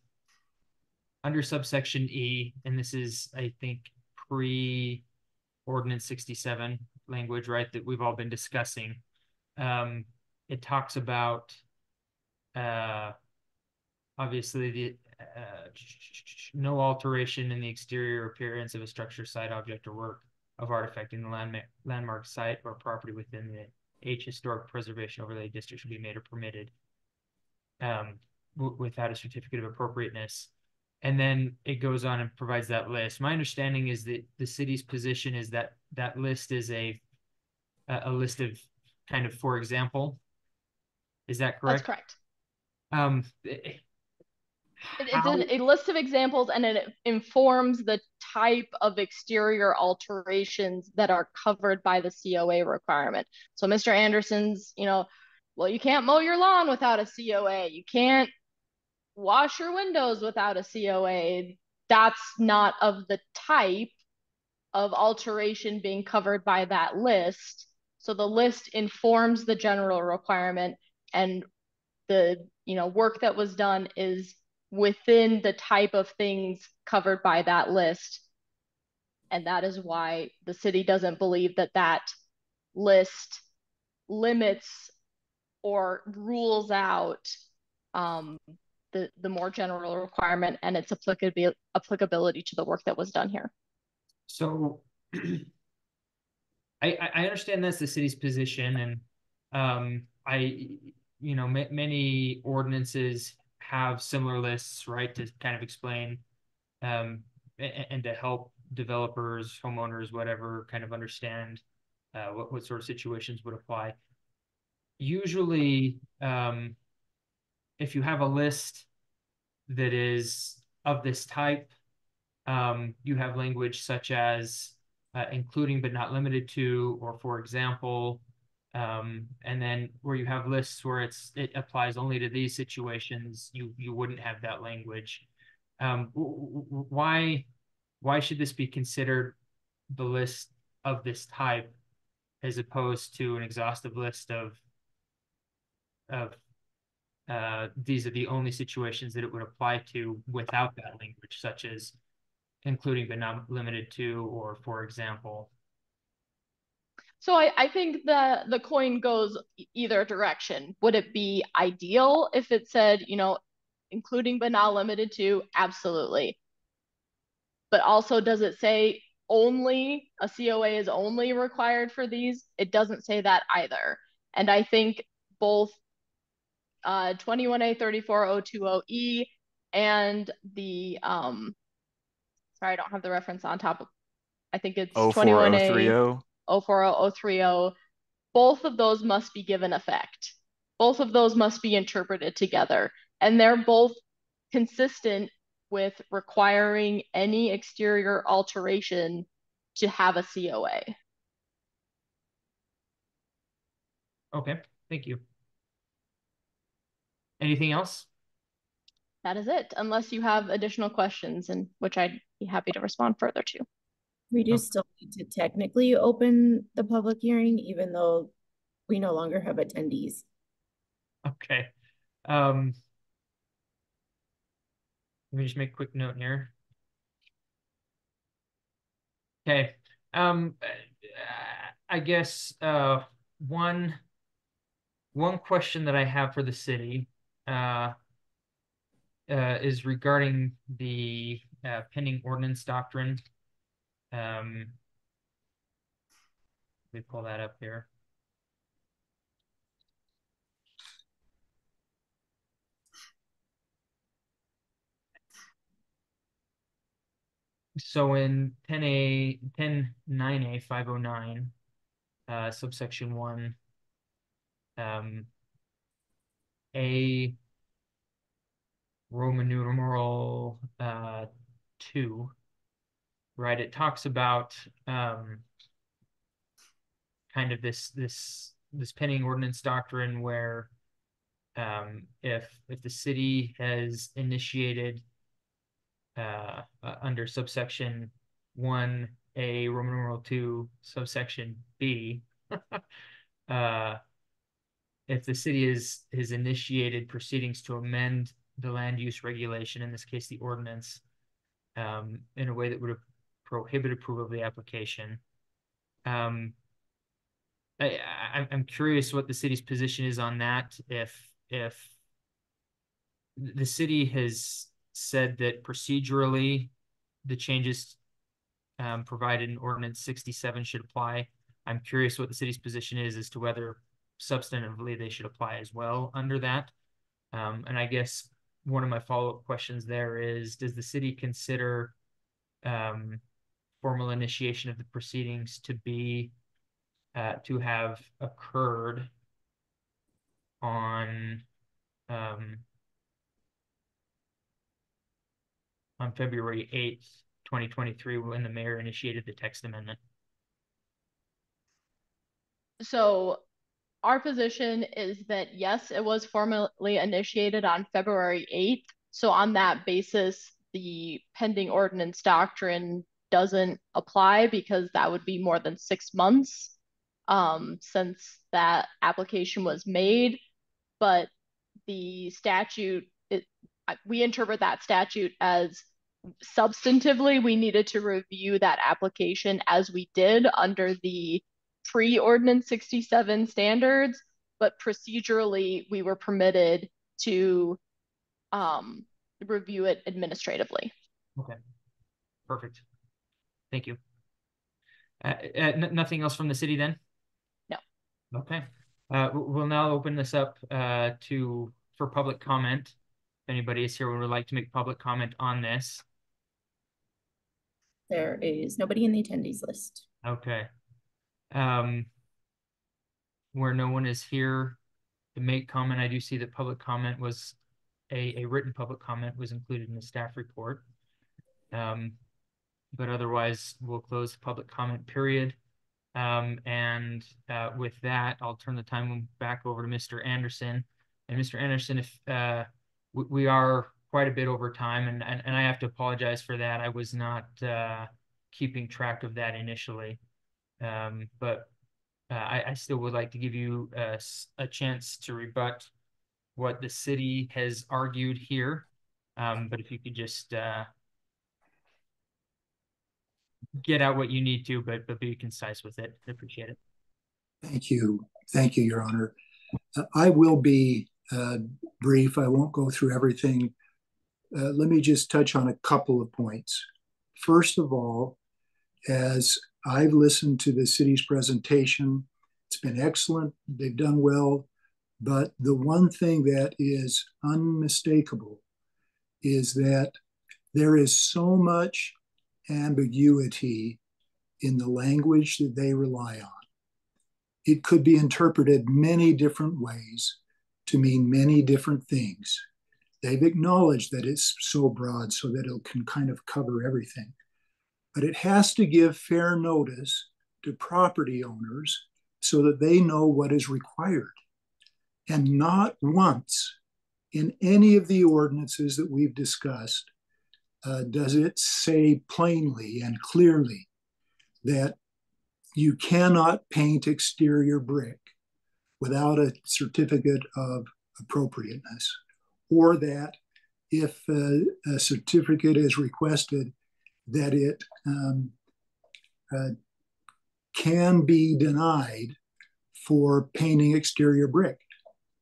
under subsection E, and this is, I think, pre ordinance 67 language, right, that we've all been discussing. Um, it talks about uh, obviously the uh, no alteration in the exterior appearance of a structure, site, object, or work of art affecting the landmark, landmark site or property within the H historic preservation overlay district should be made or permitted um, without a certificate of appropriateness. And then it goes on and provides that list. My understanding is that the city's position is that that list is a a list of kind of for example. Is that correct?
That's correct.
Um,
it's a list of examples and it informs the type of exterior alterations that are covered by the COA requirement. So Mr. Anderson's, you know, well, you can't mow your lawn without a COA. You can't wash your windows without a COA. That's not of the type of alteration being covered by that list. So the list informs the general requirement and the you know work that was done is within the type of things covered by that list. And that is why the city doesn't believe that that list limits or rules out um, the, the more general requirement and its applicability, applicability to the work that was done here.
So I, I understand that's the city's position and um, I, you know, many ordinances have similar lists, right, to kind of explain um, and, and to help developers, homeowners, whatever, kind of understand uh, what, what sort of situations would apply. Usually, um, if you have a list that is of this type, um, you have language such as uh, including but not limited to, or for example, um, and then where you have lists where it's it applies only to these situations, you you wouldn't have that language. Um, why why should this be considered the list of this type as opposed to an exhaustive list of of uh, these are the only situations that it would apply to without that language, such as including but not limited to, or for example.
So I, I think the the coin goes either direction. Would it be ideal if it said, you know, including but not limited to? Absolutely. But also, does it say only a COA is only required for these? It doesn't say that either. And I think both uh, 21A 34020E and the um, sorry, I don't have the reference on top of. I think it's 21A. 040030, both of those must be given effect. Both of those must be interpreted together. And they're both consistent with requiring any exterior alteration to have a COA.
Okay, thank you. Anything else?
That is it, unless you have additional questions, and which I'd be happy to respond further to.
We do still need to technically open the public hearing, even though we no longer have attendees.
Okay. Um, let me just make a quick note here. Okay. Um, I guess uh, one one question that I have for the city uh, uh, is regarding the uh, pending ordinance doctrine um, me pull that up here. So in ten A, ten nine A five oh nine, uh, subsection one, um, A Roman numeral, uh, two, right? It talks about, um, kind of this, this, this pending ordinance doctrine where, um, if, if the city has initiated uh, uh, under subsection one A, Roman numeral two, subsection B. uh, if the city is has initiated proceedings to amend the land use regulation, in this case the ordinance, um, in a way that would prohibit approval of the application. Um, I, I I'm curious what the city's position is on that. If if the city has said that procedurally, the changes um, provided in ordinance sixty-seven should apply. I'm curious what the city's position is as to whether substantively they should apply as well under that. Um, and I guess one of my follow-up questions there is, does the city consider um, formal initiation of the proceedings to be uh, to have occurred on um, on February eighth, twenty twenty-three, when the mayor initiated the text amendment.
So our position is that yes, it was formally initiated on February 8th. So on that basis, the pending ordinance doctrine doesn't apply because that would be more than six months um, since that application was made. But the statute, it, we interpret that statute as substantively we needed to review that application as we did under the pre-ordinance 67 standards, but procedurally we were permitted to um, review it administratively.
Okay, perfect. Thank you. Uh, uh, nothing else from the city then?
No.
Okay. Uh, we'll now open this up uh, to for public comment. If anybody is here would like to make public comment on this.
There is nobody in the attendees list.
Okay. Um, where no one is here to make comment, I do see that public comment was a, a written public comment was included in the staff report. Um, but otherwise, we'll close the public comment period. Um, and uh, with that, I'll turn the time back over to Mr. Anderson. And Mr. Anderson, if uh, we, we are quite a bit over time, and, and, and I have to apologize for that. I was not uh, keeping track of that initially. Um, but uh, I, I, still would like to give you a, a, chance to rebut what the city has argued here. Um, but if you could just uh, get out what you need to, but but be concise with it, I appreciate it.
Thank you, thank you, Your Honor. Uh, I will be uh, brief. I won't go through everything. Uh, let me just touch on a couple of points. First of all, as I've listened to the city's presentation. It's been excellent. They've done well. But the one thing that is unmistakable is that there is so much ambiguity in the language that they rely on. It could be interpreted many different ways to mean many different things. They've acknowledged that it's so broad so that it can kind of cover everything but it has to give fair notice to property owners so that they know what is required. And not once in any of the ordinances that we've discussed uh, does it say plainly and clearly that you cannot paint exterior brick without a certificate of appropriateness, or that if uh, a certificate is requested, that it um, uh, can be denied for painting exterior brick.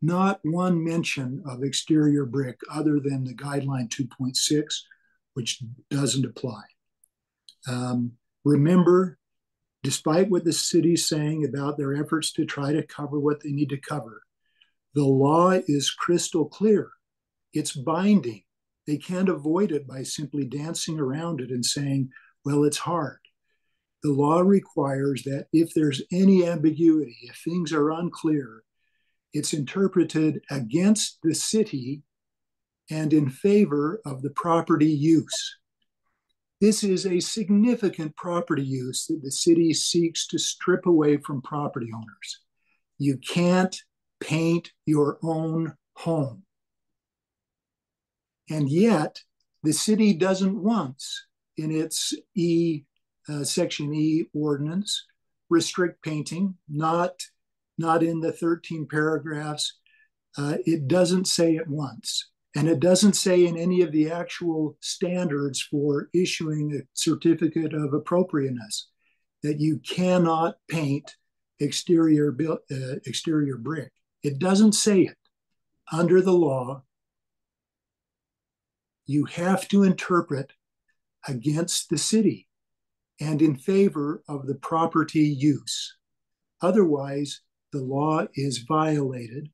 Not one mention of exterior brick other than the guideline 2.6, which doesn't apply. Um, remember despite what the city's saying about their efforts to try to cover what they need to cover, the law is crystal clear. It's binding. They can't avoid it by simply dancing around it and saying, well, it's hard. The law requires that if there's any ambiguity, if things are unclear, it's interpreted against the city and in favor of the property use. This is a significant property use that the city seeks to strip away from property owners. You can't paint your own home. And yet, the city doesn't once, in its E, uh, Section E ordinance, restrict painting, not, not in the 13 paragraphs. Uh, it doesn't say it once. And it doesn't say in any of the actual standards for issuing a certificate of appropriateness that you cannot paint exterior uh, exterior brick. It doesn't say it. Under the law, you have to interpret against the city and in favor of the property use. Otherwise, the law is violated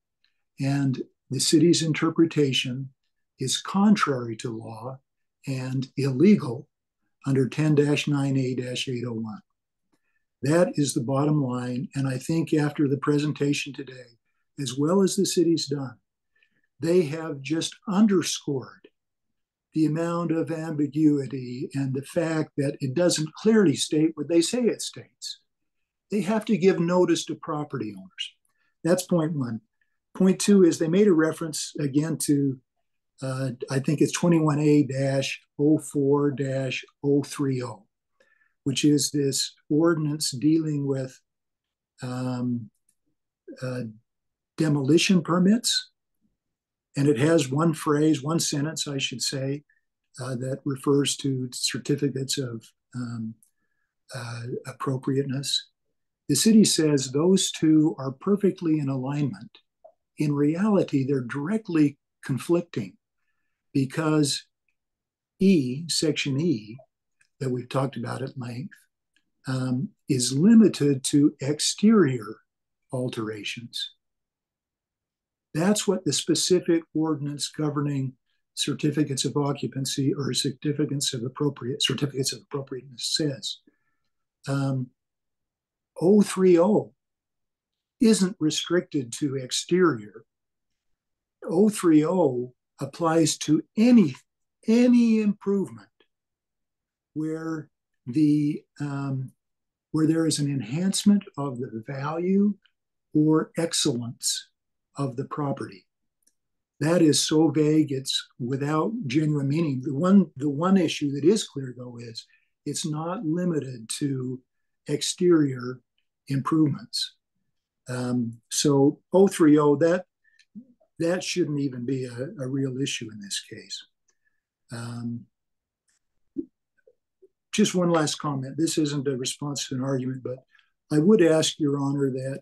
and the city's interpretation is contrary to law and illegal under 10 9A 801. That is the bottom line. And I think after the presentation today, as well as the city's done, they have just underscored the amount of ambiguity and the fact that it doesn't clearly state what they say it states. They have to give notice to property owners. That's point one. Point two is they made a reference again to, uh, I think it's 21A 04 030, which is this ordinance dealing with um, uh, demolition permits. And it has one phrase, one sentence, I should say, uh, that refers to certificates of um, uh, appropriateness. The city says those two are perfectly in alignment in reality, they're directly conflicting because E, section E, that we've talked about at length, um, is limited to exterior alterations. That's what the specific ordinance governing certificates of occupancy or certificates of appropriate certificates of appropriateness says. Um, 030 isn't restricted to exterior. 030 applies to any any improvement where the um, where there is an enhancement of the value or excellence of the property. That is so vague; it's without genuine meaning. The one the one issue that is clear though is it's not limited to exterior improvements. Um, so 030, that, that shouldn't even be a, a real issue in this case. Um, just one last comment. This isn't a response to an argument, but I would ask Your Honor that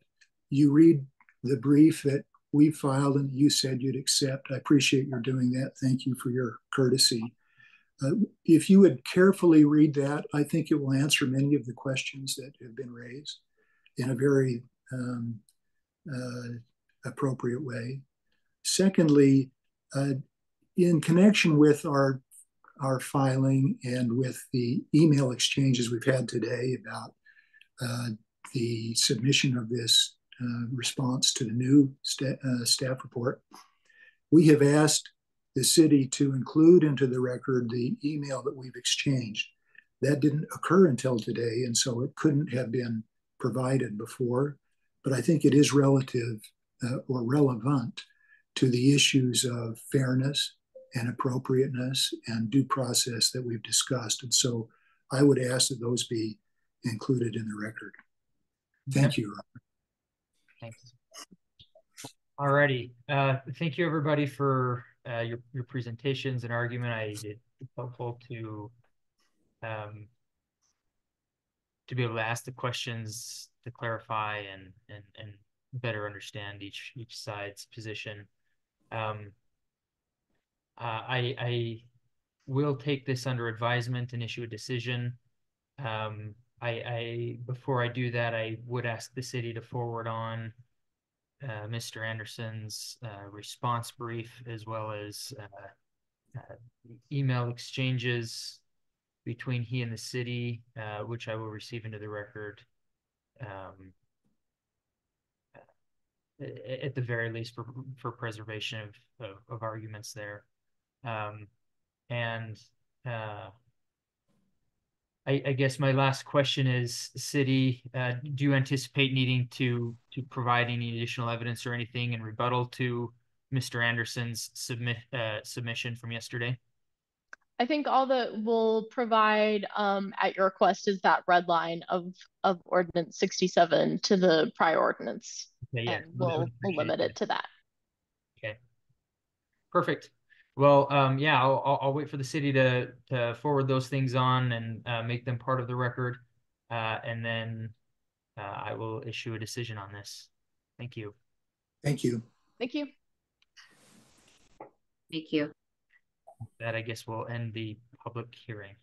you read the brief that we filed and you said you'd accept. I appreciate your doing that. Thank you for your courtesy. Uh, if you would carefully read that, I think it will answer many of the questions that have been raised in a very um, uh, appropriate way. Secondly, uh, in connection with our our filing and with the email exchanges we've had today about uh, the submission of this uh, response to the new sta uh, staff report, we have asked the city to include into the record the email that we've exchanged. That didn't occur until today, and so it couldn't have been provided before but I think it is relative uh, or relevant to the issues of fairness and appropriateness and due process that we've discussed. And so I would ask that those be included in the record. Thank you, Robert.
Thanks. All righty. Uh, thank you, everybody, for uh, your, your presentations and argument. I it's helpful to um, to be able to ask the questions to clarify and and and better understand each each side's position. Um, uh, I I will take this under advisement and issue a decision. Um, I, I, before I do that, I would ask the city to forward on uh, Mr. Anderson's uh, response brief as well as uh, uh, email exchanges between he and the city, uh, which I will receive into the record. Um, at the very least for, for preservation of, of, of arguments there. Um, and, uh, I, I guess my last question is, city, uh, do you anticipate needing to, to provide any additional evidence or anything in rebuttal to Mr. Anderson's submit, uh, submission from yesterday?
I think all that we'll provide um, at your request is that red line of of ordinance 67 to the prior ordinance.
Okay, yeah,
and we'll limit it to that. Okay.
Perfect. Well, um, yeah, I'll, I'll, I'll wait for the city to, to forward those things on and, uh, make them part of the record. Uh, and then, uh, I will issue a decision on this. Thank you.
Thank you.
Thank you.
Thank you.
That I guess will end the public hearing.